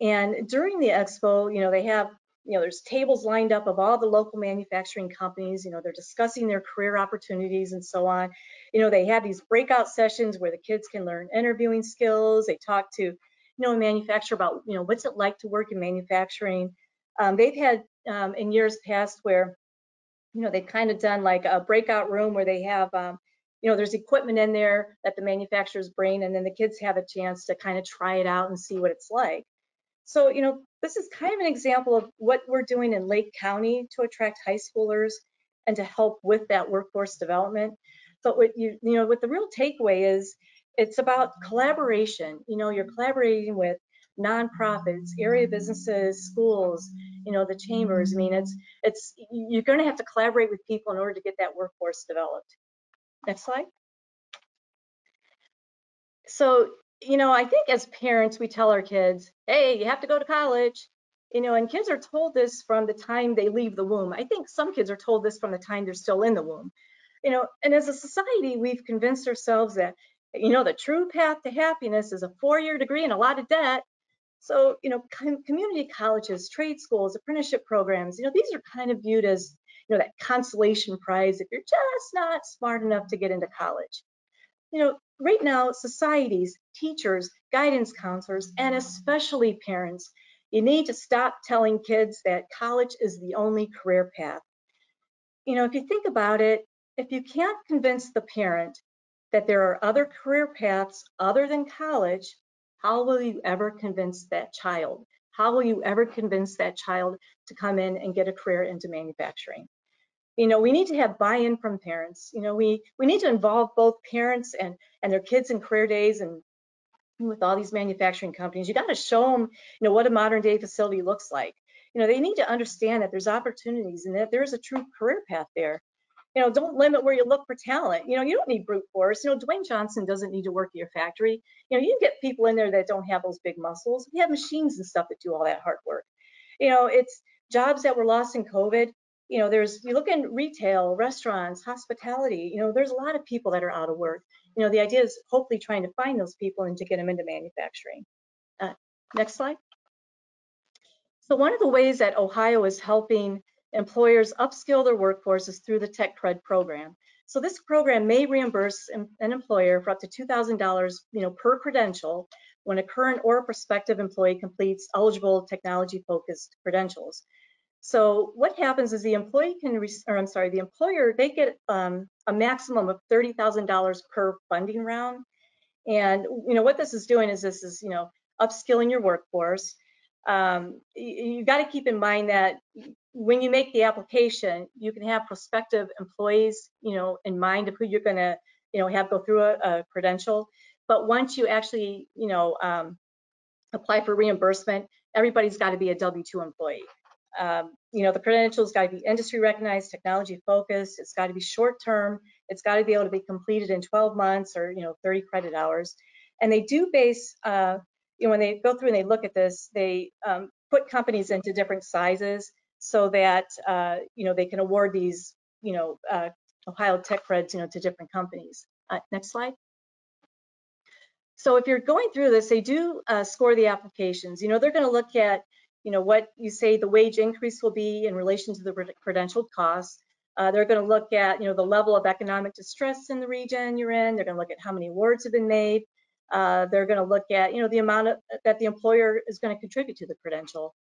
And during the expo, you know, they have, you know, there's tables lined up of all the local manufacturing companies, you know, they're discussing their career opportunities and so on. You know, they have these breakout sessions where the kids can learn interviewing skills. They talk to, you know, a manufacturer about, you know, what's it like to work in manufacturing. Um, they've had um, in years past where you know, they've kind of done like a breakout room where they have, um, you know, there's equipment in there that the manufacturers bring, and then the kids have a chance to kind of try it out and see what it's like. So, you know, this is kind of an example of what we're doing in Lake County to attract high schoolers and to help with that workforce development. But what you, you know, what the real takeaway is, it's about collaboration. You know, you're collaborating with nonprofits, area businesses, schools, you know, the chambers. I mean, it's it's you're going to have to collaborate with people in order to get that workforce developed. Next slide. So, you know, I think as parents, we tell our kids, hey, you have to go to college. You know, and kids are told this from the time they leave the womb. I think some kids are told this from the time they're still in the womb. You know, and as a society, we've convinced ourselves that, you know, the true path to happiness is a four-year degree and a lot of debt so, you know, com community colleges, trade schools, apprenticeship programs, you know, these are kind of viewed as, you know, that consolation prize if you're just not smart enough to get into college. You know, right now, societies, teachers, guidance counselors, and especially parents, You need to stop telling kids that college is the only career path. You know, if you think about it, if you can't convince the parent that there are other career paths other than college, how will you ever convince that child? How will you ever convince that child to come in and get a career into manufacturing? You know, we need to have buy-in from parents. You know, we we need to involve both parents and and their kids in career days and with all these manufacturing companies. You got to show them, you know, what a modern day facility looks like. You know, they need to understand that there's opportunities and that there's a true career path there. You know, don't limit where you look for talent. You know, you don't need brute force. You know, Dwayne Johnson doesn't need to work at your factory. You know, you can get people in there that don't have those big muscles. We have machines and stuff that do all that hard work. You know, it's jobs that were lost in COVID. You know, there's you look in retail, restaurants, hospitality. You know, there's a lot of people that are out of work. You know, the idea is hopefully trying to find those people and to get them into manufacturing. Uh, next slide. So one of the ways that Ohio is helping employers upskill their workforces through the Tech Cred program. So this program may reimburse an employer for up to $2,000 you know, per credential when a current or a prospective employee completes eligible technology-focused credentials. So what happens is the employee can, or I'm sorry, the employer, they get um, a maximum of $30,000 per funding round. And, you know, what this is doing is this is, you know, upskilling your workforce. Um, you, you got to keep in mind that when you make the application, you can have prospective employees, you know, in mind of who you're going to, you know, have go through a, a, credential. But once you actually, you know, um, apply for reimbursement, everybody's got to be a W-2 employee. Um, you know, the credentials got to be industry recognized, technology focused. It's got to be short term. It's got to be able to be completed in 12 months or, you know, 30 credit hours. And they do base, uh, you know, when they go through and they look at this, they um, put companies into different sizes so that, uh, you know, they can award these, you know, uh, Ohio Tech Creds, you know, to different companies. Uh, next slide. So if you're going through this, they do uh, score the applications. You know, they're going to look at you know, what you say the wage increase will be in relation to the credentialed costs. Uh, they're going to look at, you know, the level of economic distress in the region you're in. They're going to look at how many awards have been made. Uh, they're going to look at, you know, the amount of, that the employer is going to contribute to the credential.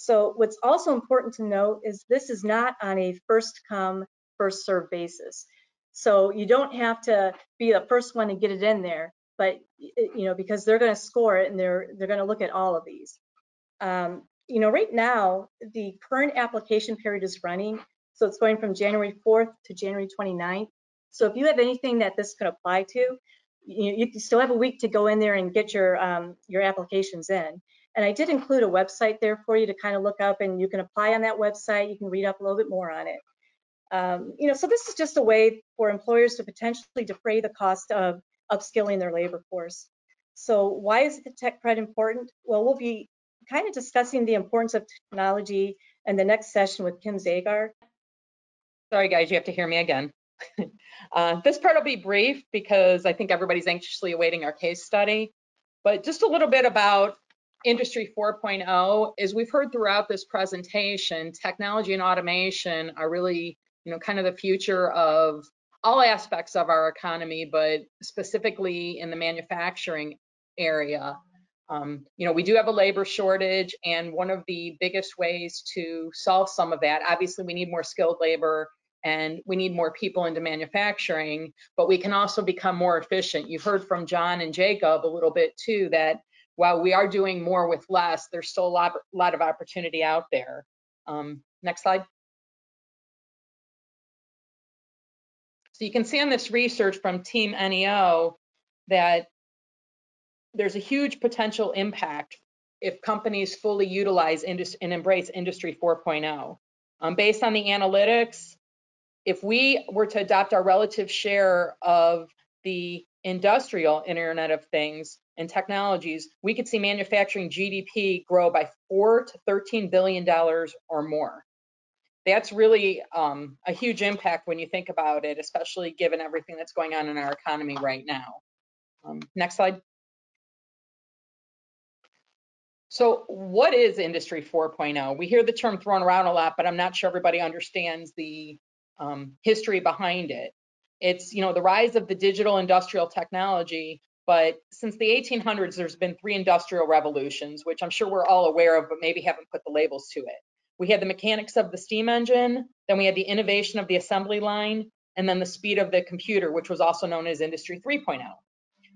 So what's also important to note is this is not on a first come, first serve basis. So you don't have to be the first one to get it in there, but you know, because they're going to score it and they're they're going to look at all of these. Um, you know, right now, the current application period is running. So it's going from January 4th to January 29th. So if you have anything that this could apply to, you, you still have a week to go in there and get your um, your applications in. And I did include a website there for you to kind of look up and you can apply on that website. You can read up a little bit more on it. Um, you know, so this is just a way for employers to potentially defray the cost of upskilling their labor force. So why is the tech cred important? Well, we'll be kind of discussing the importance of technology in the next session with Kim Zagar. Sorry, guys, you have to hear me again. uh, this part will be brief because I think everybody's anxiously awaiting our case study. But just a little bit about Industry 4.0, as we've heard throughout this presentation, technology and automation are really, you know, kind of the future of all aspects of our economy, but specifically in the manufacturing area. Um, you know, we do have a labor shortage, and one of the biggest ways to solve some of that, obviously, we need more skilled labor and we need more people into manufacturing, but we can also become more efficient. You've heard from John and Jacob a little bit too that while we are doing more with less, there's still a lot, lot of opportunity out there. Um, next slide. So you can see on this research from Team NEO that there's a huge potential impact if companies fully utilize and embrace Industry 4.0. Um, based on the analytics, if we were to adopt our relative share of the industrial Internet of Things and technologies, we could see manufacturing GDP grow by four to 13 billion dollars or more. That's really um, a huge impact when you think about it, especially given everything that's going on in our economy right now. Um, next slide. So what is Industry 4.0? We hear the term thrown around a lot, but I'm not sure everybody understands the um, history behind it. It's, you know, the rise of the digital industrial technology, But since the 1800s, there's been three industrial revolutions, which I'm sure we're all aware of, but maybe haven't put the labels to it. We had the mechanics of the steam engine, then we had the innovation of the assembly line, and then the speed of the computer, which was also known as Industry 3.0.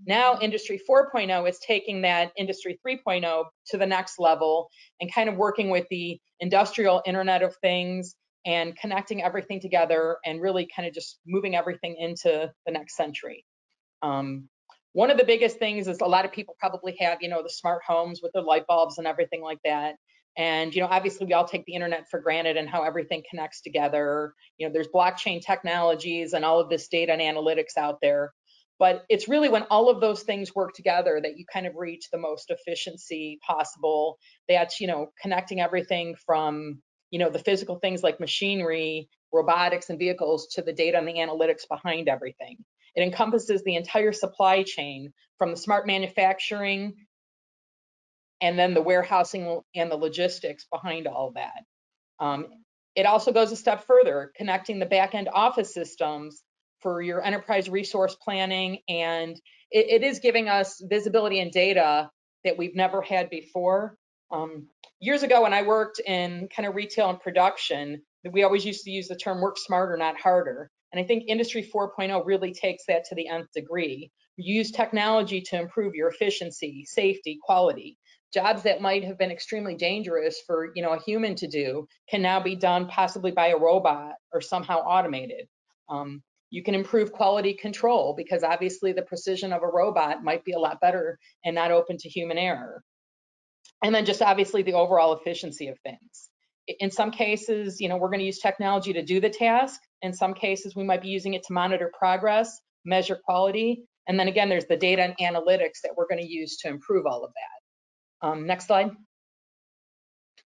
Now, Industry 4.0 is taking that Industry 3.0 to the next level and kind of working with the industrial Internet of Things and connecting everything together and really kind of just moving everything into the next century. Um, one of the biggest things is a lot of people probably have, you know, the smart homes with their light bulbs and everything like that. And, you know, obviously we all take the internet for granted and how everything connects together. You know, there's blockchain technologies and all of this data and analytics out there. But it's really when all of those things work together that you kind of reach the most efficiency possible. That's, you know, connecting everything from, you know, the physical things like machinery, robotics and vehicles to the data and the analytics behind everything. It encompasses the entire supply chain from the smart manufacturing and then the warehousing and the logistics behind all that. Um, it also goes a step further, connecting the back-end office systems for your enterprise resource planning, and it, it is giving us visibility and data that we've never had before. Um, years ago, when I worked in kind of retail and production, we always used to use the term work smarter, not harder. And I think Industry 4.0 really takes that to the nth degree. Use technology to improve your efficiency, safety, quality. Jobs that might have been extremely dangerous for you know a human to do can now be done possibly by a robot or somehow automated. Um, you can improve quality control because obviously the precision of a robot might be a lot better and not open to human error. And then just obviously the overall efficiency of things in some cases you know we're going to use technology to do the task in some cases we might be using it to monitor progress measure quality and then again there's the data and analytics that we're going to use to improve all of that um, next slide.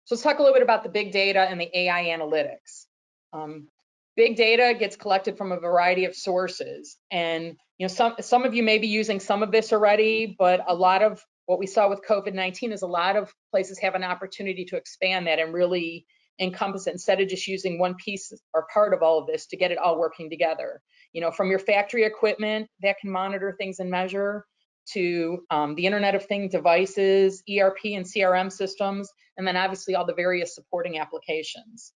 So let's talk a little bit about the big data and the AI analytics. Um, big data gets collected from a variety of sources. And you know, some, some of you may be using some of this already, but a lot of what we saw with COVID-19 is a lot of places have an opportunity to expand that and really encompass it instead of just using one piece or part of all of this to get it all working together. You know, from your factory equipment that can monitor things and measure to um, the Internet of Things devices, ERP and CRM systems, and then obviously all the various supporting applications.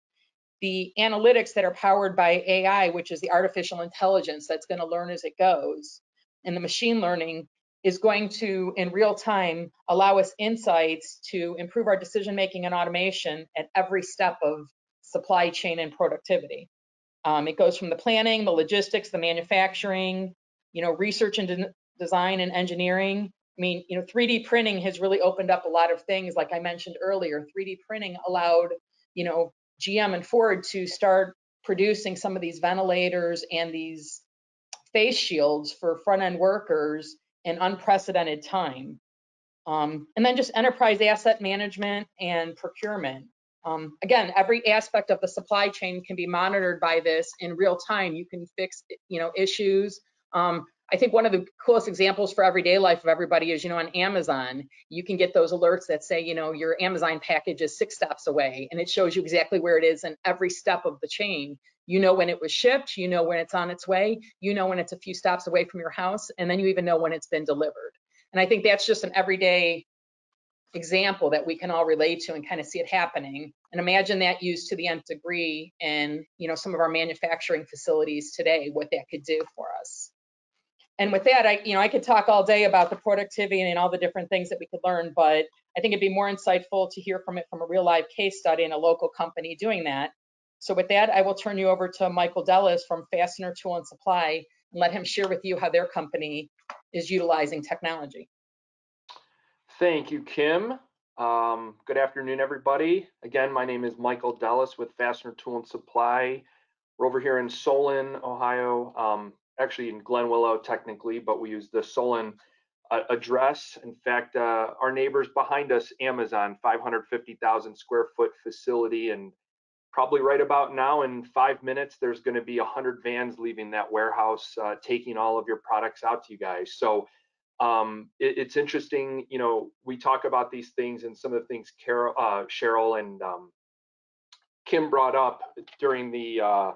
The analytics that are powered by AI, which is the artificial intelligence that's going to learn as it goes, and the machine learning is going to, in real time, allow us insights to improve our decision making and automation at every step of supply chain and productivity. Um, it goes from the planning, the logistics, the manufacturing, you know, research and design and engineering. I mean, you know, 3D printing has really opened up a lot of things. Like I mentioned earlier, 3D printing allowed, you know, GM and Ford to start producing some of these ventilators and these face shields for front end workers in unprecedented time. Um, and then just enterprise asset management and procurement. Um, again, every aspect of the supply chain can be monitored by this in real time. You can fix, you know, issues. Um, I think one of the coolest examples for everyday life of everybody is, you know, on Amazon, you can get those alerts that say, you know, your Amazon package is six steps away, and it shows you exactly where it is in every step of the chain. You know when it was shipped, you know when it's on its way, you know when it's a few stops away from your house, and then you even know when it's been delivered. And I think that's just an everyday example that we can all relate to and kind of see it happening. And imagine that used to the nth degree in, you know, some of our manufacturing facilities today, what that could do for us and with that, I, you know, I could talk all day about the productivity and all the different things that we could learn, but I think it'd be more insightful to hear from it from a real live case study in a local company doing that. So with that, I will turn you over to Michael Delis from Fastener Tool and Supply and let him share with you how their company is utilizing technology. Thank you, Kim. Um, good afternoon, everybody. Again, my name is Michael Delis with Fastener Tool and Supply. We're over here in Solon, Ohio. Um, actually in Glenwillow technically, but we use the Solon uh, address. In fact, uh, our neighbors behind us, Amazon, 550,000 square foot facility, and probably right about now in five minutes, there's going to be 100 vans leaving that warehouse, uh, taking all of your products out to you guys. So um, it, it's interesting, you know, we talk about these things and some of the things Carol, uh, Cheryl and um, Kim brought up during the uh,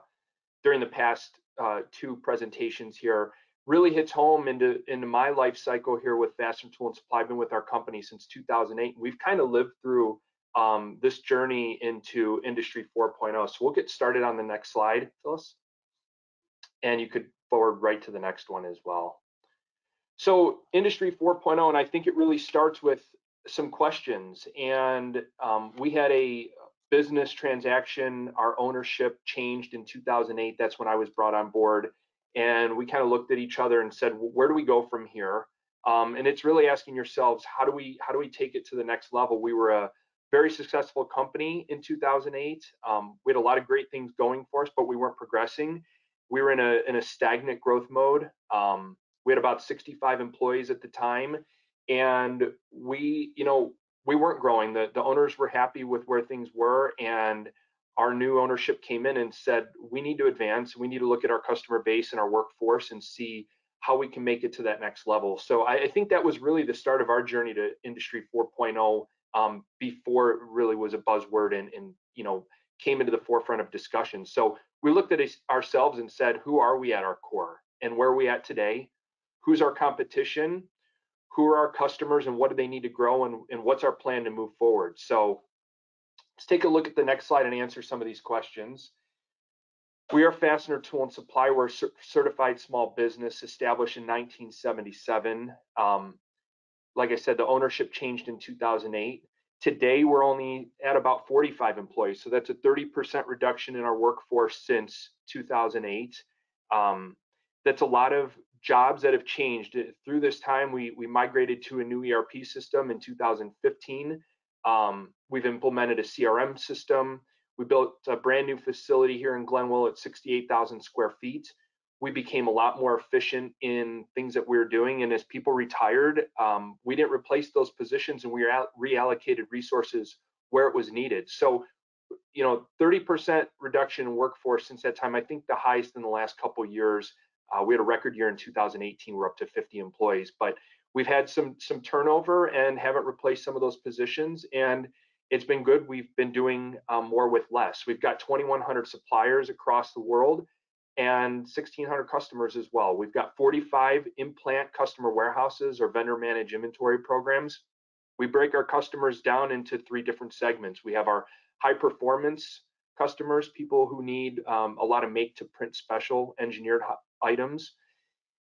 during the past uh, two presentations here really hits home into into my life cycle here with Fastener Tool and Supply. I've been with our company since 2008. We've kind of lived through um, this journey into Industry 4.0. So we'll get started on the next slide, Phyllis. And you could forward right to the next one as well. So Industry 4.0, and I think it really starts with some questions. And um, we had a business transaction, our ownership changed in 2008. That's when I was brought on board. And we kind of looked at each other and said, well, where do we go from here? Um, and it's really asking yourselves, how do we how do we take it to the next level? We were a very successful company in 2008. Um, we had a lot of great things going for us, but we weren't progressing. We were in a in a stagnant growth mode. Um, we had about 65 employees at the time, and we, you know, we weren't growing. The the owners were happy with where things were, and our new ownership came in and said we need to advance. We need to look at our customer base and our workforce and see how we can make it to that next level. So I, I think that was really the start of our journey to Industry 4.0 um, before it really was a buzzword and, and you know came into the forefront of discussion. So we looked at ourselves and said, who are we at our core and where are we at today? Who's our competition? Who are our customers and what do they need to grow and, and what's our plan to move forward? So let's take a look at the next slide and answer some of these questions. We are Fastener Tool and Supply. We're a certified small business established in 1977. Um, like I said, the ownership changed in 2008. Today, we're only at about 45 employees. So that's a 30% reduction in our workforce since 2008. Um, that's a lot of jobs that have changed. Through this time, we, we migrated to a new ERP system in 2015. Um, we've implemented a CRM system. We built a brand new facility here in Glenville at 68,000 square feet we became a lot more efficient in things that we were doing. And as people retired, um, we didn't replace those positions and we reallocated resources where it was needed. So, you know, 30% reduction in workforce since that time, I think the highest in the last couple years. Uh, we had a record year in 2018, we're up to 50 employees, but we've had some some turnover and haven't replaced some of those positions. And it's been good. We've been doing um, more with less. We've got 2,100 suppliers across the world and 1,600 customers as well. We've got 45 implant customer warehouses or vendor managed inventory programs. We break our customers down into three different segments. We have our high performance customers, people who need um, a lot of make to print special engineered items,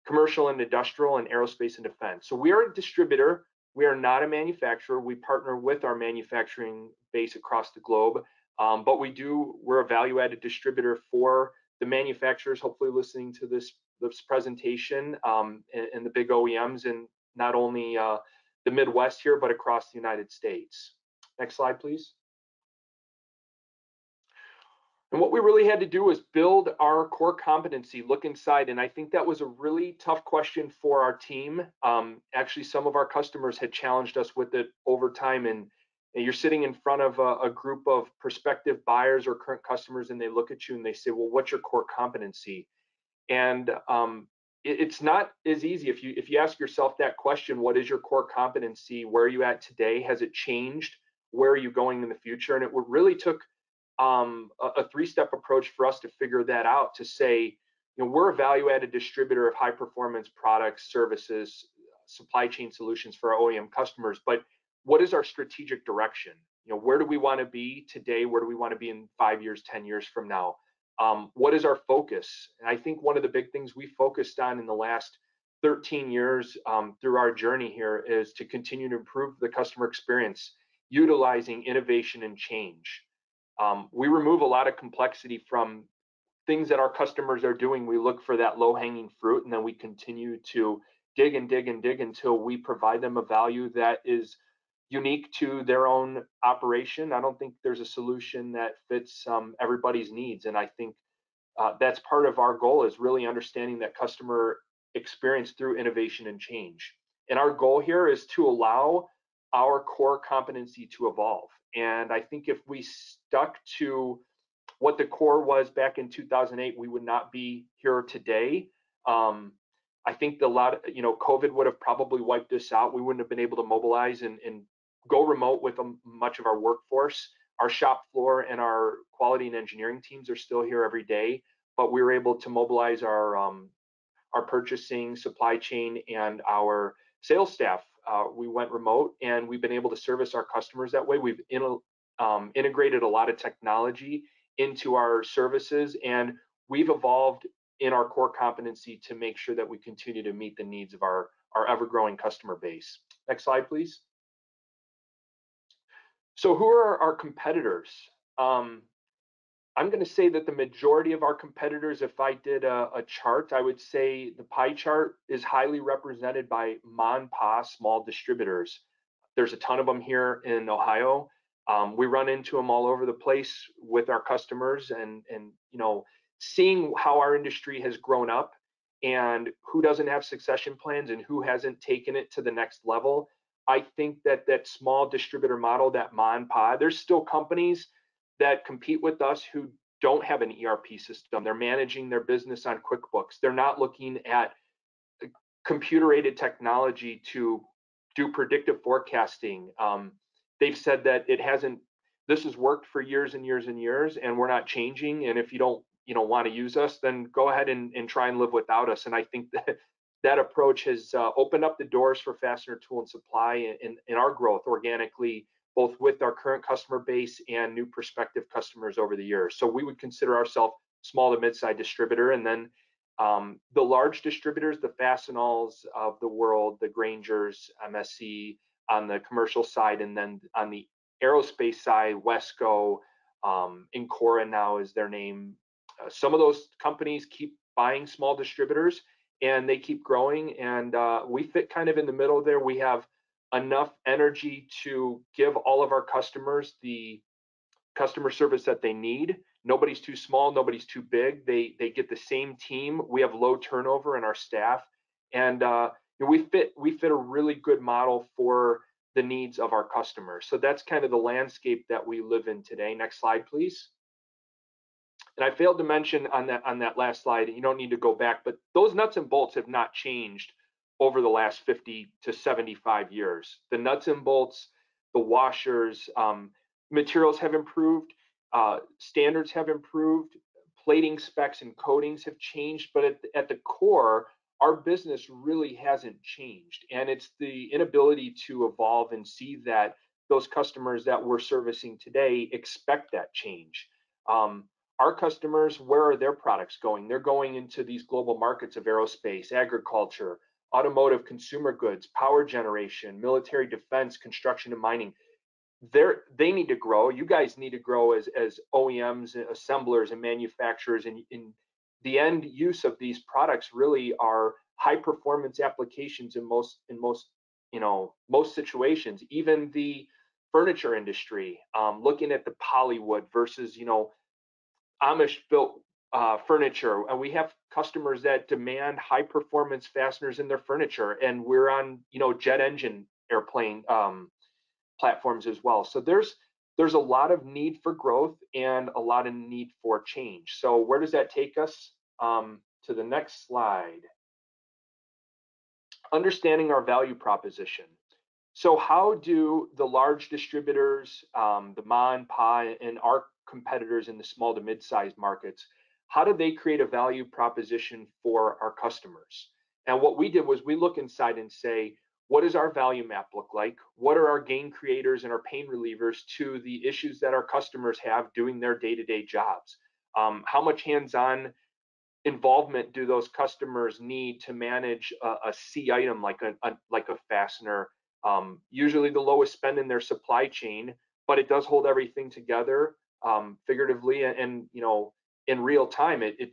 commercial and industrial, and aerospace and defense. So we are a distributor. We are not a manufacturer. We partner with our manufacturing base across the globe, um, but we do. We're a value-added distributor for the manufacturers hopefully listening to this this presentation um, and, and, the big OEMs and not only uh, the Midwest here, but across the United States. Next slide, please. And what we really had to do was build our core competency, look inside. And I think that was a really tough question for our team. Um, actually, some of our customers had challenged us with it over time. And and you're sitting in front of a, a, group of prospective buyers or current customers and they look at you and they say well what's your core competency and um, it, it's not as easy if you if you ask yourself that question what is your core competency where are you at today has it changed where are you going in the future and it really took um, a, a three-step approach for us to figure that out to say you know we're a value-added distributor of high performance products services supply chain solutions for our OEM customers but what is our strategic direction? You know, where do we want to be today? Where do we want to be in five years, 10 years from now? Um, what is our focus? And I think one of the big things we focused on in the last 13 years um, through our journey here is to continue to improve the customer experience, utilizing innovation and change. Um, we remove a lot of complexity from things that our customers are doing. We look for that low hanging fruit and then we continue to dig and dig and dig until we provide them a value that is unique to their own operation. I don't think there's a solution that fits um, everybody's needs, and I think uh, that's part of our goal is really understanding that customer experience through innovation and change. And our goal here is to allow our core competency to evolve. And I think if we stuck to what the core was back in 2008, we would not be here today. Um, I think the lot, you know, COVID would have probably wiped us out. We wouldn't have been able to mobilize and, and go remote with a, much of our workforce. Our shop floor and our quality and engineering teams are still here every day, but we were able to mobilize our um, our purchasing, supply chain, and our sales staff. Uh, we went remote and we've been able to service our customers that way. We've in, um, integrated a lot of technology into our services and we've evolved in our core competency to make sure that we continue to meet the needs of our, our ever-growing customer base. Next slide, please. So who are our competitors? Um, I'm going to say that the majority of our competitors, if I did a, a, chart, I would say the pie chart is highly represented by mon pa small distributors. There's a ton of them here in Ohio. Um, we run into them all over the place with our customers and, and, you know, seeing how our industry has grown up and who doesn't have succession plans and who hasn't taken it to the next level. I think that that small distributor model, that mon pa, there's still companies that compete with us who don't have an ERP system. They're managing their business on QuickBooks. They're not looking at uh, computer aided technology to do predictive forecasting. Um, they've said that it hasn't, this has worked for years and years and years, and we're not changing. And if you don't, you know, want to use us, then go ahead and, and try and live without us. And I think that that approach has uh, opened up the doors for Fastener Tool and Supply in, in our growth organically both with our current customer base and new prospective customers over the years. So we would consider ourselves small to mid-sized distributor. And then um, the large distributors, the Fastenals of the world, the Graingers, MSC on the commercial side, and then on the aerospace side, Wesco, um, Incora now is their name. Uh, some of those companies keep buying small distributors and they keep growing. And uh, we fit kind of in the middle there. We have enough energy to give all of our customers the customer service that they need. Nobody's too small, nobody's too big. They they get the same team. We have low turnover in our staff, and uh, we fit we fit a really good model for the needs of our customers. So that's kind of the landscape that we live in today. Next slide, please. And I failed to mention on that on that last slide. You don't need to go back, but those nuts and bolts have not changed over the last 50 to 75 years. The nuts and bolts, the washers, um, materials have improved, uh, standards have improved, plating specs and coatings have changed, but at, at the core, our business really hasn't changed. And it's the inability to evolve and see that those customers that we're servicing today expect that change. Um, our customers, where are their products going? They're going into these global markets of aerospace, agriculture, automotive consumer goods, power generation, military defense, construction and mining. They're, they need to grow. You guys need to grow as, as OEMs, assemblers, and manufacturers. And, and the end use of these products really are high performance applications in most in most you know most situations. Even the furniture industry, um, looking at the polywood versus you know Amish built uh, furniture, and we have customers that demand high performance fasteners in their furniture, and we're on you know jet engine airplane um, platforms as well. So there's there's a lot of need for growth and a lot of need for change. So where does that take us? Um, to the next slide. Understanding our value proposition. So how do the large distributors, um, the Ma and Pa, and our competitors in the small to mid-sized markets, how do they create a value proposition for our customers? And what we did was we look inside and say, what does our value map look like? What are our gain creators and our pain relievers to the issues that our customers have doing their day-to-day jobs? Um, how much hands-on involvement do those customers need to manage a, a C item like a, a like a fastener? Um, usually the lowest spend in their supply chain, but it does hold everything together um, figuratively and, and you know in real time. It, it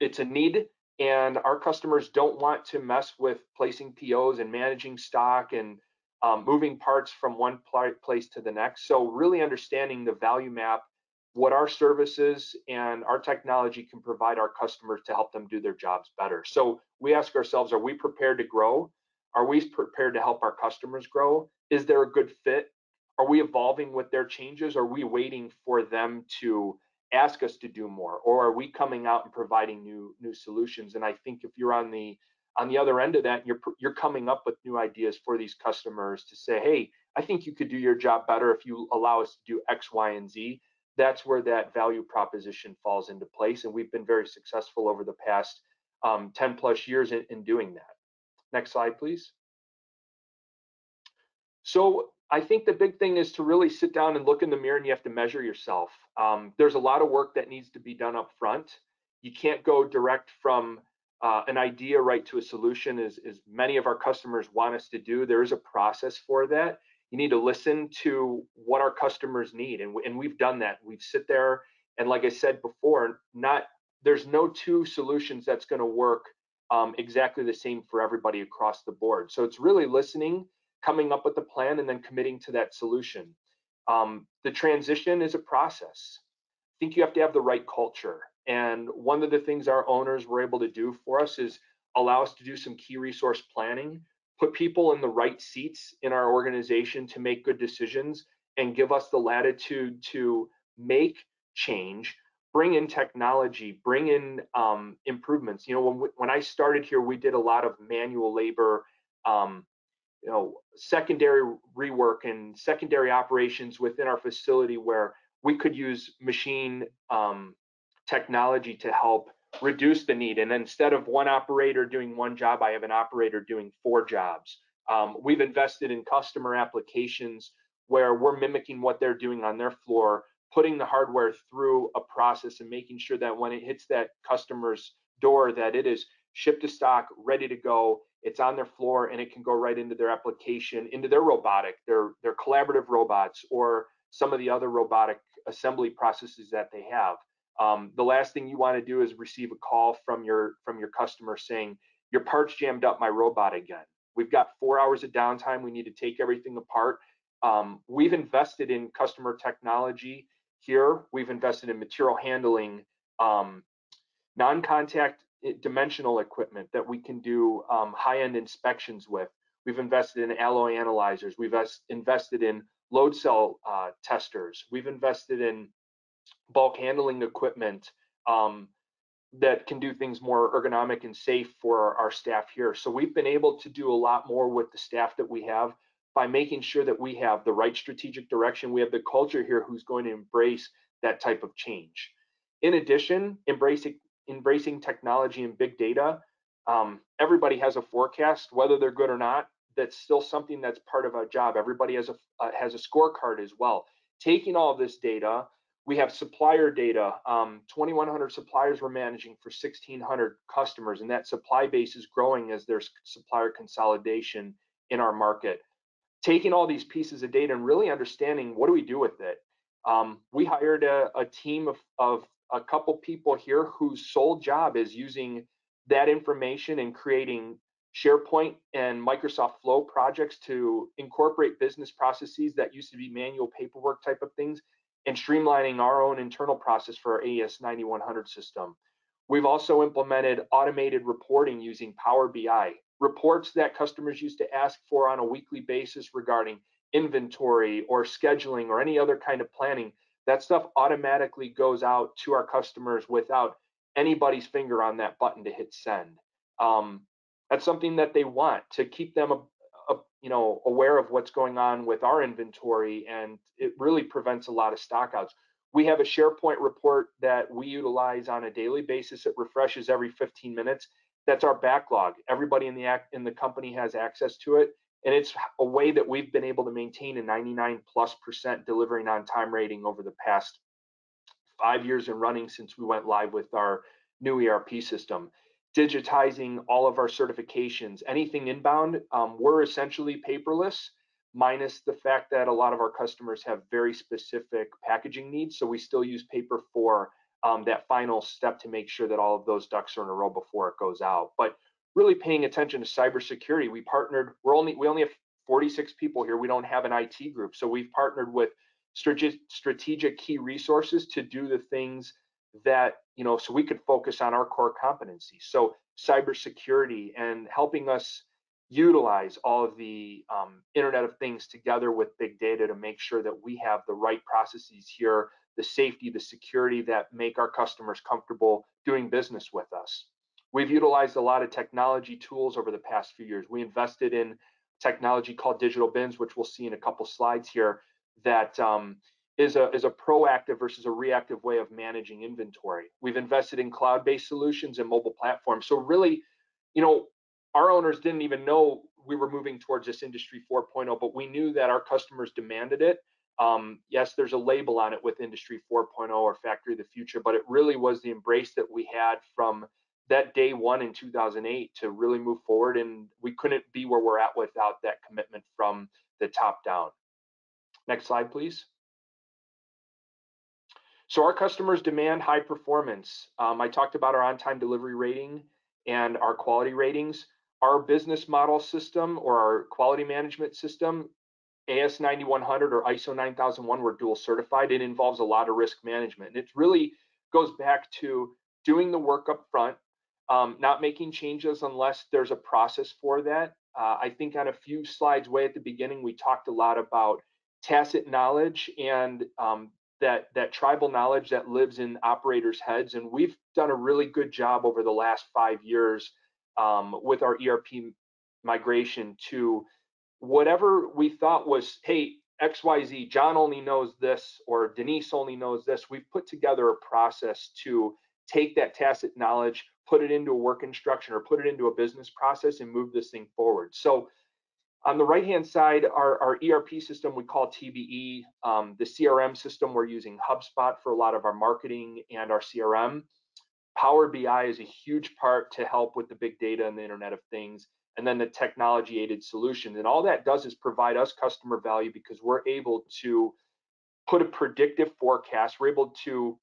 it's a need, and our customers don't want to mess with placing POs and managing stock and um, moving parts from one pl- place to the next. So really understanding the value map, what our services and our technology can provide our customers to help them do their jobs better. So we ask ourselves, are we prepared to grow? Are we prepared to help our customers grow? Is there a good fit? Are we evolving with their changes? Are we waiting for them to ask us to do more or are we coming out and providing new new solutions and i think if you're on the on the other end of that you're you're coming up with new ideas for these customers to say hey i think you could do your job better if you allow us to do x y and z that's where that value proposition falls into place and we've been very successful over the past um, 10 plus years in, in doing that. Next slide, please. So I think the big thing is to really sit down and look in the mirror and you have to measure yourself. Um, there's a lot of work that needs to be done up front. You can't go direct from uh, an idea right to a solution as, as many of our customers want us to do. There is a process for that. You need to listen to what our customers need. And, and we've done that. We've sit there and like I said before, not there's no two solutions that's going to work um, exactly the same for everybody across the board. So it's really listening, coming up with a plan, and then committing to that solution. Um, the transition is a process. I think you have to have the right culture. And one of the things our owners were able to do for us is allow us to do some key resource planning, put people in the right seats in our organization to make good decisions, and give us the latitude to make change bring in technology, bring in um, improvements. You know, when we, when I started here, we did a lot of manual labor, um, you know, secondary rework and secondary operations within our facility where we could use machine um, technology to help reduce the need. And instead of one operator doing one job, I have an operator doing four jobs. Um, we've invested in customer applications where we're mimicking what they're doing on their floor putting the hardware through a process and making sure that when it hits that customer's door that it is shipped to stock ready to go it's on their floor and it can go right into their application into their robotic their their collaborative robots or some of the other robotic assembly processes that they have. Um, the last thing you want to do is receive a call from your from your customer saying your parts jammed up my robot again. We've got four hours of downtime. We need to take everything apart. Um, we've invested in customer technology here, we've invested in material handling, um, non-contact dimensional equipment that we can do um, high-end inspections with. We've invested in alloy analyzers. We've invested in load cell uh, testers. We've invested in bulk handling equipment um, that can do things more ergonomic and safe for our staff here. So we've been able to do a lot more with the staff that we have by making sure that we have the right strategic direction. We have the culture here who's going to embrace that type of change. In addition, embracing embracing technology and big data. Um, everybody has a forecast, whether they're good or not. That's still something that's part of our job. Everybody has a uh, has a scorecard as well. Taking all of this data, we have supplier data. Um, 2,100 suppliers we're managing for 1,600 customers, and that supply base is growing as there's supplier consolidation in our market taking all these pieces of data and really understanding what do we do with it. Um, we hired a, a team of, of a couple people here whose sole job is using that information and creating SharePoint and Microsoft Flow projects to incorporate business processes that used to be manual paperwork type of things and streamlining our own internal process for our AS 9100 system. We've also implemented automated reporting using Power BI reports that customers used to ask for on a weekly basis regarding inventory or scheduling or any other kind of planning, that stuff automatically goes out to our customers without anybody's finger on that button to hit send. Um, that's something that they want to keep them, a, a, you know, aware of what's going on with our inventory, and it really prevents a lot of stockouts. We have a SharePoint report that we utilize on a daily basis. It refreshes every 15 minutes, that's our backlog. Everybody in the act in the company has access to it, and it's a way that we've been able to maintain a 99 plus percent delivering on time rating over the past five years and running since we went live with our new ERP system. Digitizing all of our certifications, anything inbound, um, we're essentially paperless, minus the fact that a lot of our customers have very specific packaging needs. So we still use paper for um, that final step to make sure that all of those ducks are in a row before it goes out. But really paying attention to cybersecurity, we partnered. We're only we only have 46 people here. We don't have an IT group, so we've partnered with strategic key resources to do the things that you know, so we could focus on our core competencies. So cybersecurity and helping us utilize all of the um, Internet of Things together with big data to make sure that we have the right processes here the safety, the security that make our customers comfortable doing business with us. We've utilized a lot of technology tools over the past few years. We invested in technology called digital bins, which we'll see in a couple slides here, that um, is a, is a proactive versus a reactive way of managing inventory. We've invested in cloud-based solutions and mobile platforms. So really, you know, our owners didn't even know we were moving towards this industry 4.0, but we knew that our customers demanded it. Um, yes, there's a label on it with industry 4.0 or factory of the future, but it really was the embrace that we had from that day one in 2008 to really move forward. And we couldn't be where we're at without that commitment from the top down. Next slide, please. So our customers demand high performance. Um, I talked about our on-time delivery rating and our quality ratings. Our business model system or our quality management system, AS 9100 or ISO 9001, we're dual certified. It involves a lot of risk management. And it really goes back to doing the work up front, um, not making changes unless there's a process for that. Uh, I think on a few slides way at the beginning, we talked a lot about tacit knowledge and um, that that tribal knowledge that lives in operators' heads, and we've done a really good job over the last five years um, with our ERP migration to whatever we thought was, hey, XYZ, John only knows this, or Denise only knows this. We've put together a process to take that tacit knowledge, put it into a work instruction, or put it into a business process and move this thing forward. So on the right-hand side, our, our, ERP system we call TBE. Um, the CRM system, we're using HubSpot for a lot of our marketing and our CRM. Power BI is a huge part to help with the big data and the Internet of Things, and then the technology aided solutions. And all that does is provide us customer value because we're able to put a predictive forecast. We're able to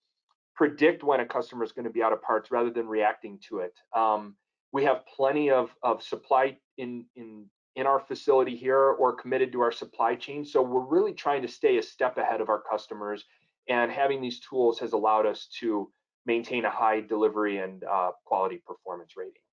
predict when a customer is going to be out of parts rather than reacting to it. Um, we have plenty of, of supply in, in in our facility here or committed to our supply chain. So we're really trying to stay a step ahead of our customers. And having these tools has allowed us to maintain a high delivery and uh, quality performance rating.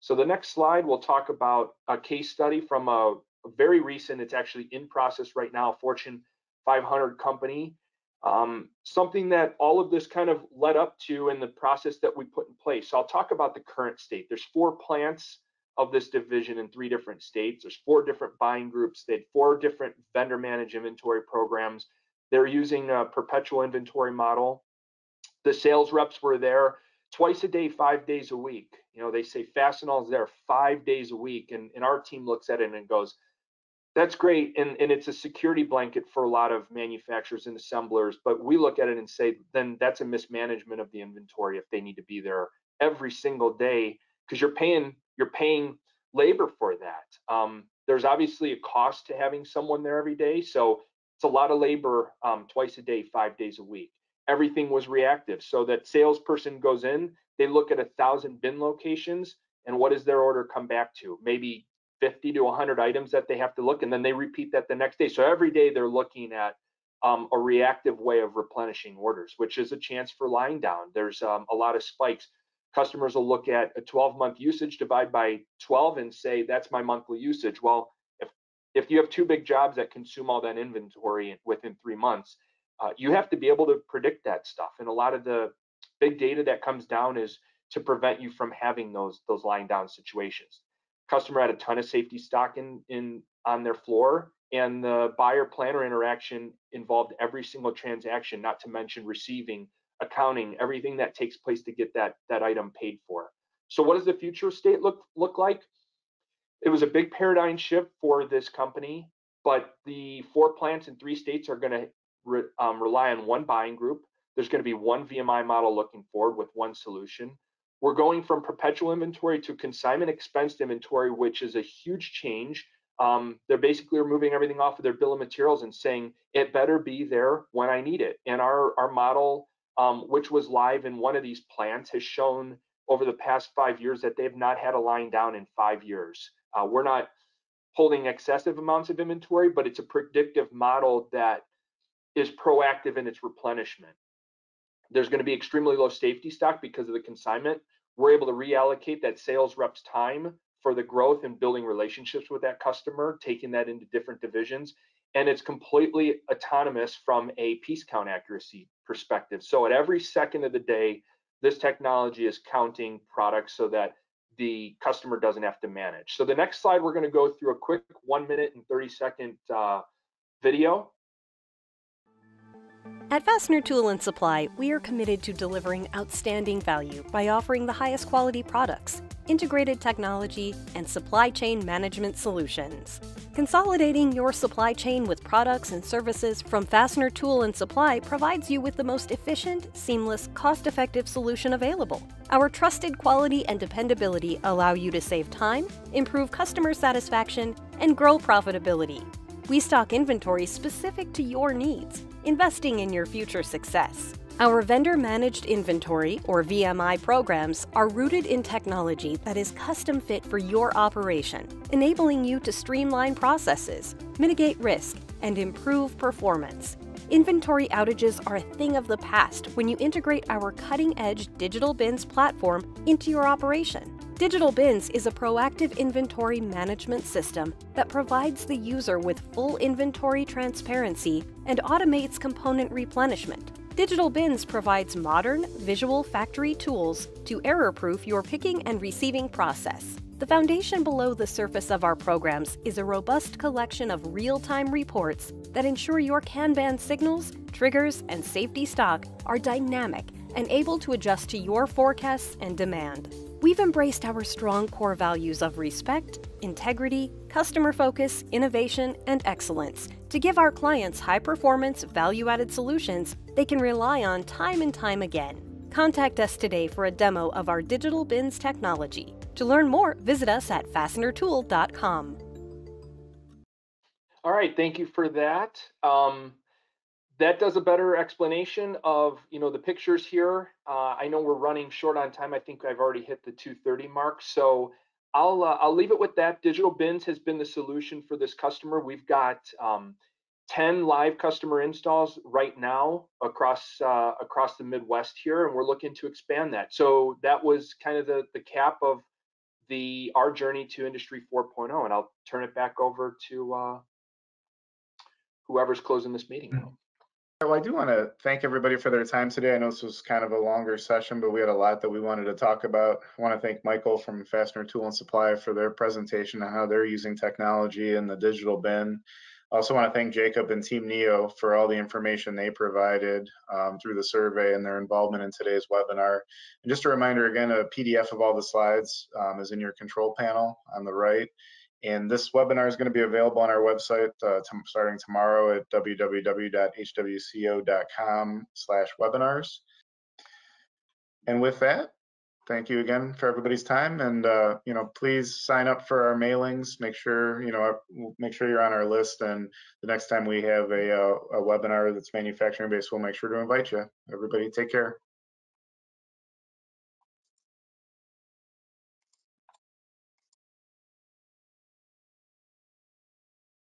So the next slide, we'll talk about a case study from a, a very recent, it's actually in process right now, Fortune 500 company. Um, something that all of this kind of led up to in the process that we put in place. So I'll talk about the current state. There's four plants of this division in three different states. There's four different buying groups. They had four different vendor managed inventory programs. They're using a perpetual inventory model. The sales reps were there twice a day, five days a week. You know, they say Fastenal is there five days a week. And, and our team looks at it and goes, that's great. And, and it's a security blanket for a lot of manufacturers and assemblers. But we look at it and say, then that's a mismanagement of the inventory if they need to be there every single day because you're paying you're paying labor for that. Um, there's obviously a cost to having someone there every day, so it's a lot of labor um, twice a day, five days a week. Everything was reactive, so that salesperson goes in, they look at a thousand bin locations, and what does their order come back to? Maybe 50 to 100 items that they have to look, and then they repeat that the next day. So every day they're looking at um, a reactive way of replenishing orders, which is a chance for line down. There's um, a lot of spikes customers will look at a 12 month usage divide by 12 and say that's my monthly usage well if if you have two big jobs that consume all that inventory within three months uh, you have to be able to predict that stuff and a lot of the big data that comes down is to prevent you from having those those line down situations customer had a ton of safety stock in in on their floor and the buyer planner interaction involved every single transaction not to mention receiving accounting, everything that takes place to get that that item paid for. So what does the future state look look like? It was a big paradigm shift for this company, but the four plants in three states are going to re, um, rely on one buying group. There's going to be one VMI model looking forward with one solution. We're going from perpetual inventory to consignment expensed inventory, which is a huge change. Um, they're basically removing everything off of their bill of materials and saying it better be there when I need it. And our our model um, which was live in one of these plants, has shown over the past five years that they've not had a line down in five years. Uh, we're not holding excessive amounts of inventory, but it's a predictive model that is proactive in its replenishment. There's going to be extremely low safety stock because of the consignment. We're able to reallocate that sales rep's time for the growth and building relationships with that customer, taking that into different divisions. And it's completely autonomous from a piece count accuracy perspective. So at every second of the day, this technology is counting products so that the customer doesn't have to manage. So the next slide, we're going to go through a quick one minute and 30 second uh, video. At Fastener Tool and Supply, we are committed to delivering outstanding value by offering the highest quality products, integrated technology, and supply chain management solutions. Consolidating your supply chain with products and services from Fastener Tool and Supply provides you with the most efficient, seamless, cost effective solution available. Our trusted quality and dependability allow you to save time, improve customer satisfaction, and grow profitability. We stock inventory specific to your needs, investing in your future success. Our vendor managed inventory, or VMI programs, are rooted in technology that is custom fit for your operation, enabling you to streamline processes, mitigate risk, and improve performance. Inventory outages are a thing of the past when you integrate our cutting edge Digital Bins platform into your operation. Digital Bins is a proactive inventory management system that provides the user with full inventory transparency and automates component replenishment. Digital Bins provides modern, visual factory tools to error-proof your picking and receiving process. The foundation below the surface of our programs is a robust collection of real-time reports that ensure your Kanban signals, triggers, and safety stock are dynamic and able to adjust to your forecasts and demand. We've embraced our strong core values of respect, integrity, customer focus, innovation, and excellence to give our clients high performance, value added solutions they can rely on time and time again. Contact us today for a demo of our digital bins technology. To learn more, visit us at fastenertool.com. All right, thank you for that. Um, that does a better explanation of you know the pictures here. Uh, I know we're running short on time. I think I've already hit the 2:30 mark, so I'll uh, I'll leave it with that. Digital bins has been the solution for this customer. We've got um, 10 live customer installs right now across uh, across the Midwest here, and we're looking to expand that. So that was kind of the the cap of the our journey to Industry 4.0, and I'll turn it back over to uh, whoever's closing this meeting. Mm-hmm. Well, I do want to thank everybody for their time today. I know this was kind of a longer session, but we had a lot that we wanted to talk about. I want to thank Michael from Fastener Tool and Supply for their presentation on how they're using technology in the digital bin. Also want to thank Jacob and Team Neo for all the information they provided um, through the survey and their involvement in today's webinar. And just a reminder again, a PDF of all the slides um, is in your control panel on the right. And this webinar is going to be available on our website uh, starting tomorrow at www.hwco.com slash webinars. And with that, thank you again for everybody's time. And, uh, you know, please sign up for our mailings. Make sure, you know, make sure you're on our list. And the next time we have a, uh, a webinar that's manufacturing based, we'll make sure to invite you. Everybody take care.